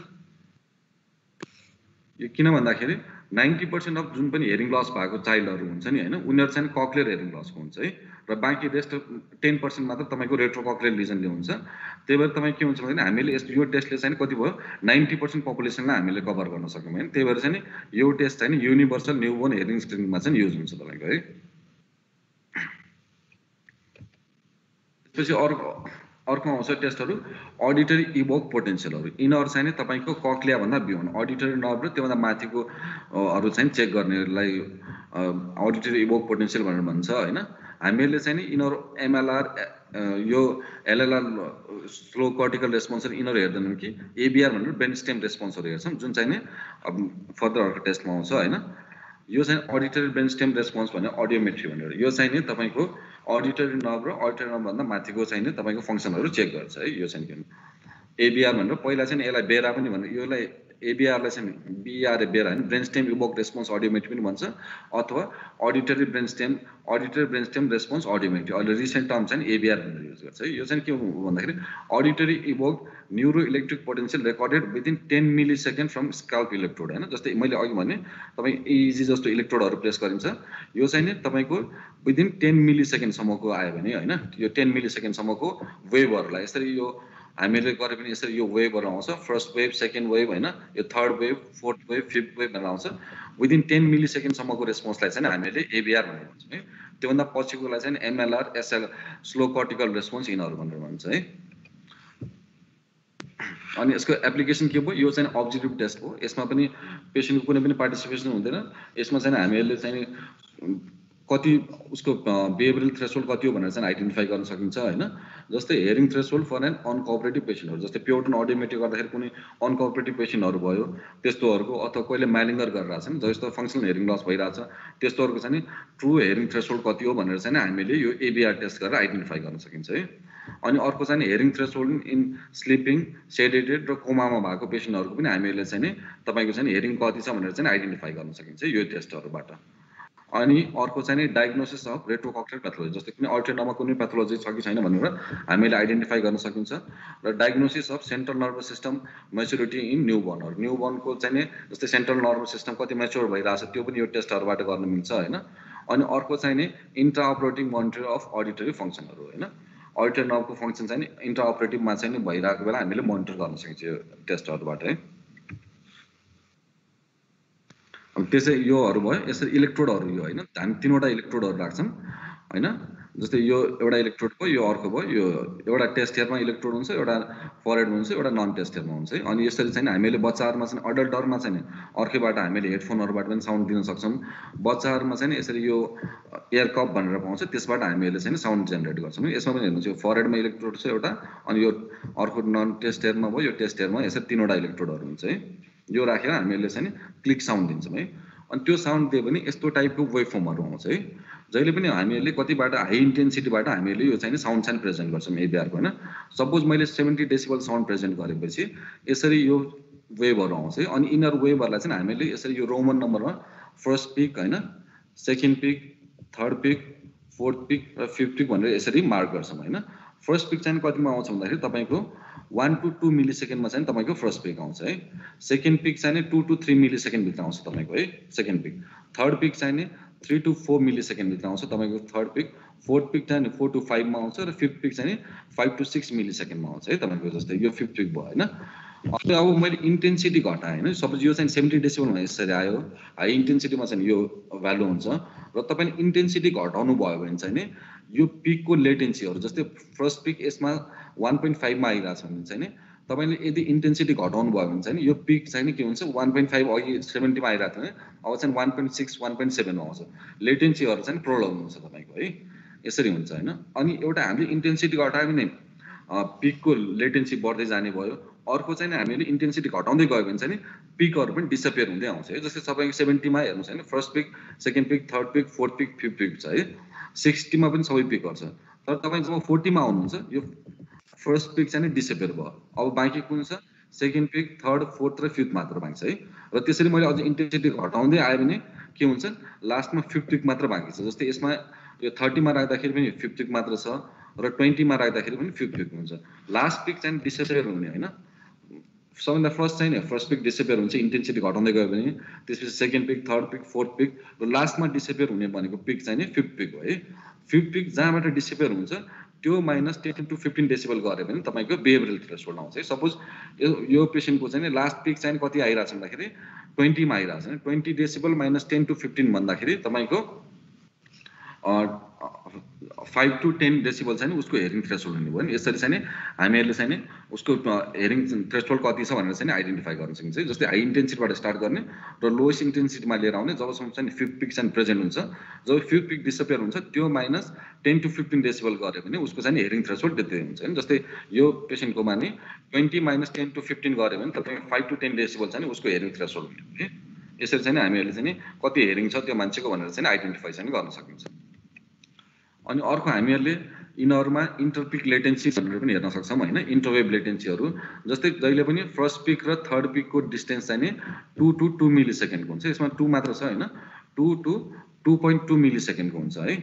A: यो किन भन्दाखेरि नाइन्टी पर्सेन्ट अफ जुन पनि हेरिङ लस भएको चाइल्डहरू हुन्छ नि होइन उनीहरू चाहिँ कक्लियर हेरिङ लसको हुन्छ है। र बाँकी रेस्ट टेन पर्सेन्ट मात्र तपाईँको रेट्रोकक्लियर लिजनले हुन्छ त्यही भएर तपाईँ के हुन्छ भने हामीले यस्तो यो टेस्टले चाहिँ कति भयो नाइन्टी पर्सेन्ट पपुलेसनलाई हामीले कभर गर्न सक्यौँ होइन त्यही भएर चाहिँ यो टेस्ट चाहिँ युनिभर्सल न्युबोर्न हेरिङ स्क्रिनमा चाहिँ युज हुन्छ तपाईँको है। त्यसपछि अर्को अर्को आउँछ टेस्टहरू अडिटरी इभोक पोटेन्सियलहरू यिनीहरू चाहिँ तपाईँको कक्लियाभन्दा बिहोन अडिटरी नर्भ र त्योभन्दा माथिको हरू चाहिँ चेक गर्नेलाई अडिटरी इभोक पोटेन्सियल भनेर भन्छ होइन। हामीहरूले चाहिँ नि यिनीहरू एमएलआर यो एलएलआर स्लो कर्टिकल रेस्पोन्सहरू यिनीहरू हेर्दैनौँ कि। एबिआर भनेर ब्रेन स्टेम रेस्पोन्सहरू हेर्छौँ जुन चाहिँ नि अब फर्दर अर्को टेस्टमा आउँछ होइन। यो चाहिँ अडिटरी ब्रेन स्टेम रेस्पोन्स भने अडियोमेट्री भनेर। यो चाहिँ नि तपाईँको अडिटरी नर्भ र अडिटरी नर्भभन्दा माथिको चाहिँ नि तपाईँको फङ्सनहरू चेक गर्छ है यो चाहिँ एबिआर भनेर पहिला चाहिँ यसलाई बेरा पनि भनेर यसलाई एबिआरलाई चाहिँ बिआरए बेरा होइन brain stem evoked response audiometry पनि भन्छ अथवा auditory brain stem auditory brain stem response audiometry अहिले रिसेन्ट टर्म चाहिँ एबिआर भनेर युज गर्छ है। यो चाहिँ के भन्दाखेरि auditory evoke neuro electric potential recorded within ten milli second from scalp electrode होइन जस्तै मैले अघि भने तपाईँ इजी जस्तो इलेक्ट्रोडहरू प्लेस गरिन्छ। यो चाहिँ नि तपाईँको विदिन टेन मिली सेकेन्डसम्मको आयो भने होइन यो टेन मिली सेकेन्डसम्मको वेभहरूलाई यसरी यो हामीले गरे पनि यसरी यो वेभहरू आउँछ। फर्स्ट वेभ सेकेन्ड वेभ होइन यो third wave fourth wave fifth wave भनेर आउँछ। विदिन टेन मिली सेकेन्डसम्मको रेस्पोन्सलाई चाहिँ हामीले एबिआर भनेर भन्छौँ है। त्योभन्दा पछिकोलाई चाहिँ MLR SL slow cortical response यिनीहरू भनेर भन्छ है। अनि यसको एप्लिकेसन के भयो? यो चाहिँ अब्जेक्टिभ टेस्ट हो यसमा पनि पेसेन्टको कुनै पनि पार्टिसिपेसन हुँदैन। यसमा चाहिँ हामीहरूले चाहिँ कति उसको बिहेभियरल थ्रेसोल्ड कति हो भनेर चाहिँ आइडेन्टिफाई गर्न सकिन्छ होइन? जस्तै hearing threshold for an uncooperative पेसेन्टहरू जस्तै प्योटन अडियोमेट्री गर्दाखेरि कुनै अनकोअपरेटिभ पेसेन्टहरू भयो त्यस्तोहरूको अथवा कहिले म्यालिङ्गर गरिरहेको छ नि जस्तो फङ्सनल हेरिङ लस भइरहेछ त्यस्तोहरूको चाहिँ ट्रु हेरिङ थ्रेसोल्ड कति हो भनेर चाहिँ हामीले यो एबिआर टेस्ट गरेर आइडेन्टिफाई गर्न सकिन्छ है? अनि अर्को चाहिँ hearing threshold in sleeping sedated र कोमामा भएको पेसेन्टहरूको पनि हामीहरूले चाहिँ तपाईँको चाहिँ हेरिङ कति छ भनेर चाहिँ आइडेन्टिफाई गर्न सकिन्छ यो टेस्टहरूबाट अनि अर्को चाहिँ नि डायग्नोसिस अफ रेट्रोकक्टर प्याथोलोजी जस्तै कुनै अल्ट्रेनामा कुनै प्याथोलोजी छ कि छैन भनेर हामीले आइडेन्टिफाई गर्न सकिन्छ। र diagnosis of central nervous system maturity in new बर्नहरू न्यु बर्नको चाहिँ जस्तै सेन्ट्रल नर्भस सिस्टम कति मेच्योर भइरहेछ त्यो पनि यो टेस्टहरूबाट गर्न मिल्छ होइन? अनि अर्को चाहिँ नि intra operating monitor of auditory फङ्सनहरू होइन अडिटर नर्भको फङ्सन चाहिँ नि इन्ट्रा अपरेटिभमा चाहिँ नि भइरहेको बेला हामीले मोनिटर गर्न सकिन्छ यो टेस्टहरूबाट है? अब त्यसै योहरू भयो यसरी इलेक्ट्रोडहरू यो होइन हामी तिनवटा इलेक्ट्रोडहरू राख्छौँ होइन? जस्तै यो एउटा इलेक्ट्रोड भयो यो अर्को भयो यो एउटा टेस्ट हेयरमा इलेक्ट्रोड हुन्छ एउटा फरेडमा हुन्छ एउटा नन टेस्ट हेयरमा हुन्छ है? अनि यसरी चाहिँ हामीले बच्चाहरूमा चाहिँ अडल्टहरूमा चाहिँ अर्कैबाट हामीले हेडफोनहरूबाट पनि साउन्ड दिन सक्छौँ। बच्चाहरूमा चाहिँ यसरी यो एयर कप भनेर पाउँछ त्यसबाट हामीहरूले चाहिँ साउन्ड जेनेरेट गर्छौँ यसमा पनि हेर्नुहोस् यो फरेडमा इलेक्ट्रोड छ एउटा अनि यो अर्को नन टेस्ट हेयरमा भयो यो टेस्ट हेयरमा यसरी तिनवटा इलेक्ट्रोडहरू हुन्छ है? यो राखेर हामीहरूले चाहिँ क्लिक साउन्ड दिन्छौँ है। अनि त्यो साउन्ड दियो भने यस्तो टाइपको वेभ फर्महरू आउँछ है। जहिले पनि हामीहरूले कतिबाट हाई इन्टेन्सिटीबाट हामीहरूले यो चाहिँ साउन्ड चाहिँ प्रेजेन्ट गर्छौँ एबिआरको होइन? सपोज मैले सेभेन्टी डेसिबल साउन्ड प्रेजेन्ट गरेपछि यसरी यो वेभहरू आउँछ है। अनि यिनीहरू वेभहरूलाई चाहिँ हामीले यसरी यो रोमन नम्बरमा फर्स्ट पिक होइन? Second peak third peak fourth peak र फिफ्थ पिक भनेर यसरी मार्क गर्छौँ होइन? फर्स्ट पिक चाहिँ कतिमा आउँछ भन्दाखेरि तपाईँको वान टू टू मिली सेकेन्डमा चाहिँ तपाईँको फर्स्ट पिक आउँछ है। सेकेन्ड पिक चाहिँ टू टू थ्री मिली सेकेन्डभित्र आउँछ तपाईँको है। सेकेन्ड पिक थर्ड पिक चाहिँ नि थ्री टु फोर मिली सेकेन्डभित्र आउँछ तपाईँको थर्ड पिक फोर्थ पिक चाहिँ फोर टु फाइभमा आउँछ र फिफ्थ पिक चाहिँ फाइभ टु सिक्स मिली सेकेन्डमा आउँछ है तपाईँको जस्तै यो फिफ्थ पिक भयो होइन। अनि अब मैले इन्टेन्सिटी घटाएँ होइन। सपोज यो चाहिँ सेभेन्टी डेसिबलमा यसरी आयो हाई इन्टेन्सिटीमा चाहिँ यो भ्यालु हुन्छ। र तपाईँले इन्टेन्सिटी घटाउनु भयो भने चाहिँ नि यो पिकको लेटेन्सीहरू जस्तै फर्स्ट पिक यसमा वान पोइन्ट फाइभमा आइरहेको छ भने चाहिँ नि? तपाईँले यदि इन्टेन्सिटी घटाउनु भयो भने चाहिँ यो पिक चाहिँ के हुन्छ? वान पोइन्ट फाइभ अघि सेभेन्टीमा आइरहेको थियो भने अब चाहिँ one point six one point सेभेनमा आउँछ। लेटेन्सीहरू चाहिँ प्रोब्लम हुन्छ तपाईँको है? यसरी हुन्छ होइन? अनि एउटा हामीले इन्टेन्सिटी घटायो भने पिकको लेटेन्सी बढ्दै जाने भयो। अर्को चाहिँ हामीले इन्टेन्सिटी घटाउँदै गयो भने चाहिँ पिकहरू पनि डिसपियर हुँदै आउँछ है? जस्तै तपाईँको सेभेन्टीमा हेर्नुहोस् होइन? First peak second peak third peak fourth peak fifth peak छ है? सिक्सटीमा पनि सबै पिकहरू छ तर तपाईँ जब फोर्टीमा आउनुहुन्छ यो फर्स्ट पिक चाहिँ नि डिसपियर भयो. अब बाँकी कुन छ? सेकेन्ड पिक थर्ड फोर्थ र फिफ्थ मात्र बाँकी छ है। र त्यसरी मैले अझ इन्टेन्सिटी घटाउँदै आयो भने के हुन्छ? लास्टमा फिफ्थ पिक मात्र बाँकी छ। जस्तै यसमा यो थर्टीमा राख्दाखेरि पनि फिफ्थ पिक मात्र छ र ट्वेन्टीमा राख्दाखेरि पनि फिफ्थ पिक हुन्छ। लास्ट पिक चाहिँ डिसेपियर हुने होइन। सबैभन्दा फर्स्ट चाहिँ फर्स्ट पिक डिसेपियर हुन्छ इन्टेन्सिटी घटाउँदै गयो भने। त्यसपछि second peak third peak fourth peak र लास्टमा डिसेपियर हुने भनेको पिक चाहिँ नि फिफ्थ पिक हो है। फिफ्थ पिक जहाँबाट डिसेपियर हुन्छ त्यो minus ten to fifteen decibel गऱ्यो भने तपाईँको बिहेभियरल थ्रेसोल्ड आउँछ है। सपोज यो यो पेसेन्टको चाहिँ लास्ट पिक चाहिँ कति आइरहेको छ भन्दाखेरि ट्वेन्टीमा आइरहेको छ twenty decibel minus ten to fifteen भन्दाखेरि तपाईँको फाइभ टु टेन डेसिबल चाहिँ उसको हेरिङ थ्रेसोल्ड हुने भयो नि। यसरी चाहिँ हामीहरूले चाहिँ उसको हेरिङ थ्रेसोल्ड कति छ भनेर चाहिँ आइडेन्टिफाई गर्न सकिन्छ। जस्तै हाई इन्टेन्सिटीबाट स्टार्ट गर्ने र लोएस्ट इन्टेन्सिटीमा लिएर आउने जबसम्म चाहिँ फिफ्थ पिक चाहिँ प्रेजेन्ट हुन्छ। जब फिफ्थ पिक डिसपियर हुन्छ त्यो minus ten to fifteen decibel गऱ्यो भने उसको चाहिँ हेरिङ थ्रेसोल्ड त्यति हुन्छ होइन। जस्तै यो पेसेन्टकोमा नि twenty minus ten to fifteen गऱ्यो भने तपाईँ फाइभ टु टेन डेसिबल चाहिँ उसको हेरिङ थ्रेसोल्ड हुने यसरी चाहिँ हामीहरूले चाहिँ कति हेरिङ छ त्यो मान्छेको भनेर चाहिँ आइडेन्टिफाई चाहिँ गर्न सकिन्छ। अनि अर्को हामीहरूले यिनीहरूमा इन्टरपिक लेटेन्सी भनेर पनि हेर्न सक्छौँ होइन? इन्टरवेभ लेटेन्सीहरू जस्तै जहिले पनि फर्स्ट पिक र थर्ड पिकको डिस्टेन्स चाहिँ नि टु टु टू मिली सेकेन्डको हुन्छ। यसमा टू मात्र छ होइन? Two to two point two milli सेकेन्डको हुन्छ है?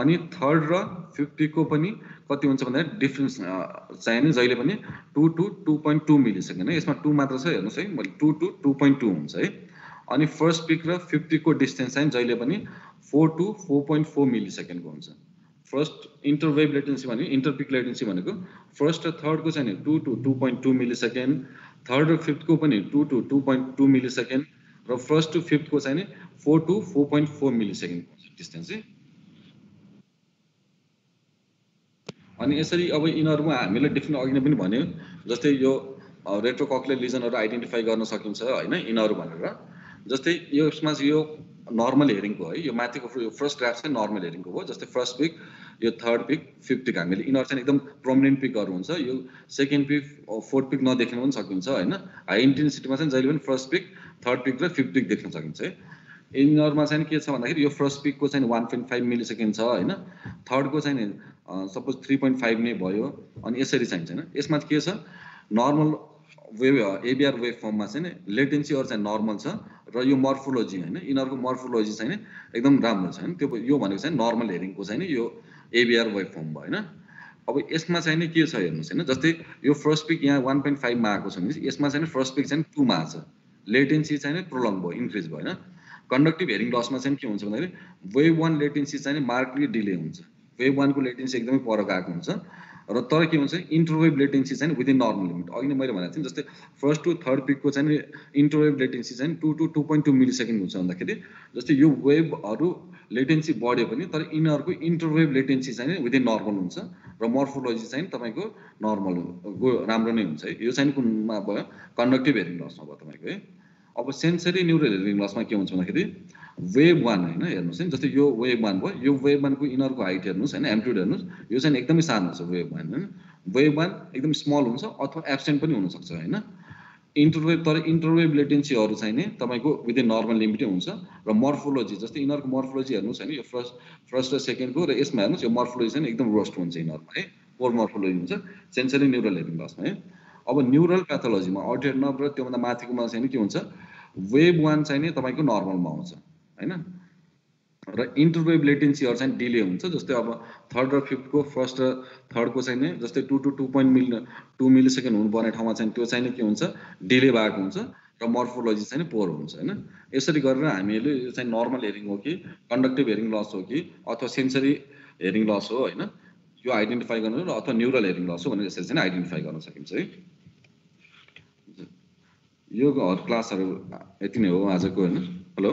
A: अनि थर्ड र फिफ्थ पिकको पनि कति हुन्छ भन्दाखेरि डिफ्रेन्स चाहिँ नि जहिले पनि two to two point two milli second है? यसमा टू मात्र छ हेर्नुहोस् है? मैले two to two point two हुन्छ है? अनि फर्स्ट पिक र फिफ्थ पिकको डिस्टेन्स चाहिँ जहिले पनि four to four point four milli सेकेन्डको हुन्छ। फर्स्ट इन्टरवेभ लेटेन्सी भने इन्टरपिक लेटेन्सी भनेको फर्स्ट र थर्डको चाहिँ two to two point two milli second third र फिफ्थको पनि two to two point two milli second र फर्स्ट टु फिफ्थको चाहिँ four to four point four milli second distance है अनि यसरी अब यिनीहरूमा हामीले डिफ्रेन्ट अघि नै पनि भन्यो जस्तै यो रेट्रोकक्ले लिजनहरू आइडेन्टिफाई गर्न सकिन्छ होइन यिनीहरू भनेर। जस्तै यसमा चाहिँ यो नर्मल हेरिङको है यो माथिको यो फर्स्ट ग्राफ चाहिँ नर्मल हेरिङको हो। जस्तै फर्स्ट पिक यो थर्ड पिक फिफ्थ पिक हामीले यिनीहरू चाहिँ एकदम प्रोमिनेन्ट पिकहरू हुन्छ यो सेकेन्ड पिक फोर्थ पिक नदेख्न पनि सकिन्छ होइन? हाई इन्टेन्सिटीमा चाहिँ जहिले पनि फर्स्ट पिक थर्ड पिक र फिफ्थ पिक देख्न सकिन्छ है? यिनीहरूमा चाहिँ के छ भन्दाखेरि यो फर्स्ट पिकको चाहिँ one point five milli second छ होइन? थर्डको चाहिँ सपोज थ्री पोइन्ट फाइभ नै भयो। अनि यसरी चाहिन्छ होइन? यसमा के छ? नर्मल वेभ एबिआर वेभ फर्ममा चाहिँ लेटेन्सीहरू चाहिँ नर्मल छ र यो मर्फोलोजी होइन यिनीहरूको मर्फोलोजी चाहिँ एकदम राम्रो छ होइन। त्यो यो भनेको चाहिँ नर्मल हेरिङको चाहिँ यो एबिआर वेभ फर्म भयो होइन। अब यसमा चाहिँ नि के छ हेर्नुहोस् होइन जस्तै यो फर्स्ट पिक यहाँ वान पोइन्ट फाइभमा आएको छ भने यसमा चाहिँ फर्स्ट पिक चाहिँ टूमा छ। लेटेन्सी चाहिँ प्रोलङ भयो इन्क्रिज भयो होइन। कन्डक्टिभ हेरिङ लसमा चाहिँ के हुन्छ भन्दाखेरि वेभ वान लेटेन्सी चाहिँ मार्कली डिले हुन्छ। वेभ वानको लेटेन्सी एकदमै पर गएको हुन्छ। र तर के हुन्छ इन्टरवेभ लेटेन्सी चाहिँ विदिन नर्मल लिमिट अघि नै मैले भनेको थिएँ जस्तै फर्स्ट टु थर्ड पिकको चाहिँ इन्टरवेभ लेटेन्सी चाहिँ two to two point two milli second हुन्छ भन्दाखेरि जस्तै यो वेभहरू लेटेन्सी बढ्यो पनि तर यिनीहरूको इन्टरवेभ लेटेन्सी चाहिँ विदिन नर्मल हुन्छ र मर्फोलोजी चाहिँ तपाईँको नर्मल राम्रो नै हुन्छ है। यो चाहिँ कुनमा भयो? कन्डक्टिभ हेरिङ लसमा भयो तपाईँको है। अब सेन्सरी न्युरल हेरिङ लसमा के हुन्छ भन्दाखेरि वेभ वान होइन हेर्नुहोस् है जस्तै यो वेभ वान भयो यो वेभ वानको इनरको हाइट हेर्नुहोस् होइन एम्प्लिट्युड हेर्नुहोस् यो चाहिँ एकदमै सानो छ वेभ वान होइन। वेभ वान एकदम स्मल हुन्छ अथवा एब्सेन्ट पनि हुनसक्छ होइन। इन्टरवेभ तर इन्टरवेभ लेटेन्सीहरू चाहिँ नि तपाईँको विदिन नर्मल लिमिटै हुन्छ र मर्फोलोजी जस्तै यिनीहरूको मर्फोलोजी हेर्नुहोस् होइन यो फर्स्ट फर्स्ट र सेकेन्डको र यसमा हेर्नुहोस् यो मर्फोलोजी चाहिँ एकदम रोस्ट हुन्छ यिनीहरूमा है। पोर मर्फोलोजी हुन्छ सेन्सरी न्युरल हेरिङ लसमा है। अब न्युरल प्याथोलोजीमा अल्टेड नर्भ र त्योभन्दा माथिकोमा चाहिँ के हुन्छ? वेभ वान चाहिँ नि तपाईँको नर्मलमा आउँछ होइन? र इन्टरवेभ लेटेन्सीहरू चाहिँ डिले हुन्छ जस्तै अब थर्ड र फिफ्थको फर्स्ट र थर्डको चाहिँ जस्तै two to two point mil two milli second हुनुपर्ने ठाउँमा चाहिँ त्यो चाहिँ के हुन्छ? डिले भएको हुन्छ र मर्फोलोजी चाहिँ पोर हुन्छ होइन? यसरी गरेर हामीले यो चाहिँ नर्मल हेरिङ हो कि कन्डक्टिभ हेरिङ लस हो कि अथवा सेन्सरी हेरिङ लस हो होइन? यो आइडेन्टिफाई गर्नु र अथवा न्युरल हेरिङ लस हो भनेर यसरी चाहिँ आइडेन्टिफाई गर्न सकिन्छ है। यो क्लासहरू यति नै हो आजको होइन? हेलो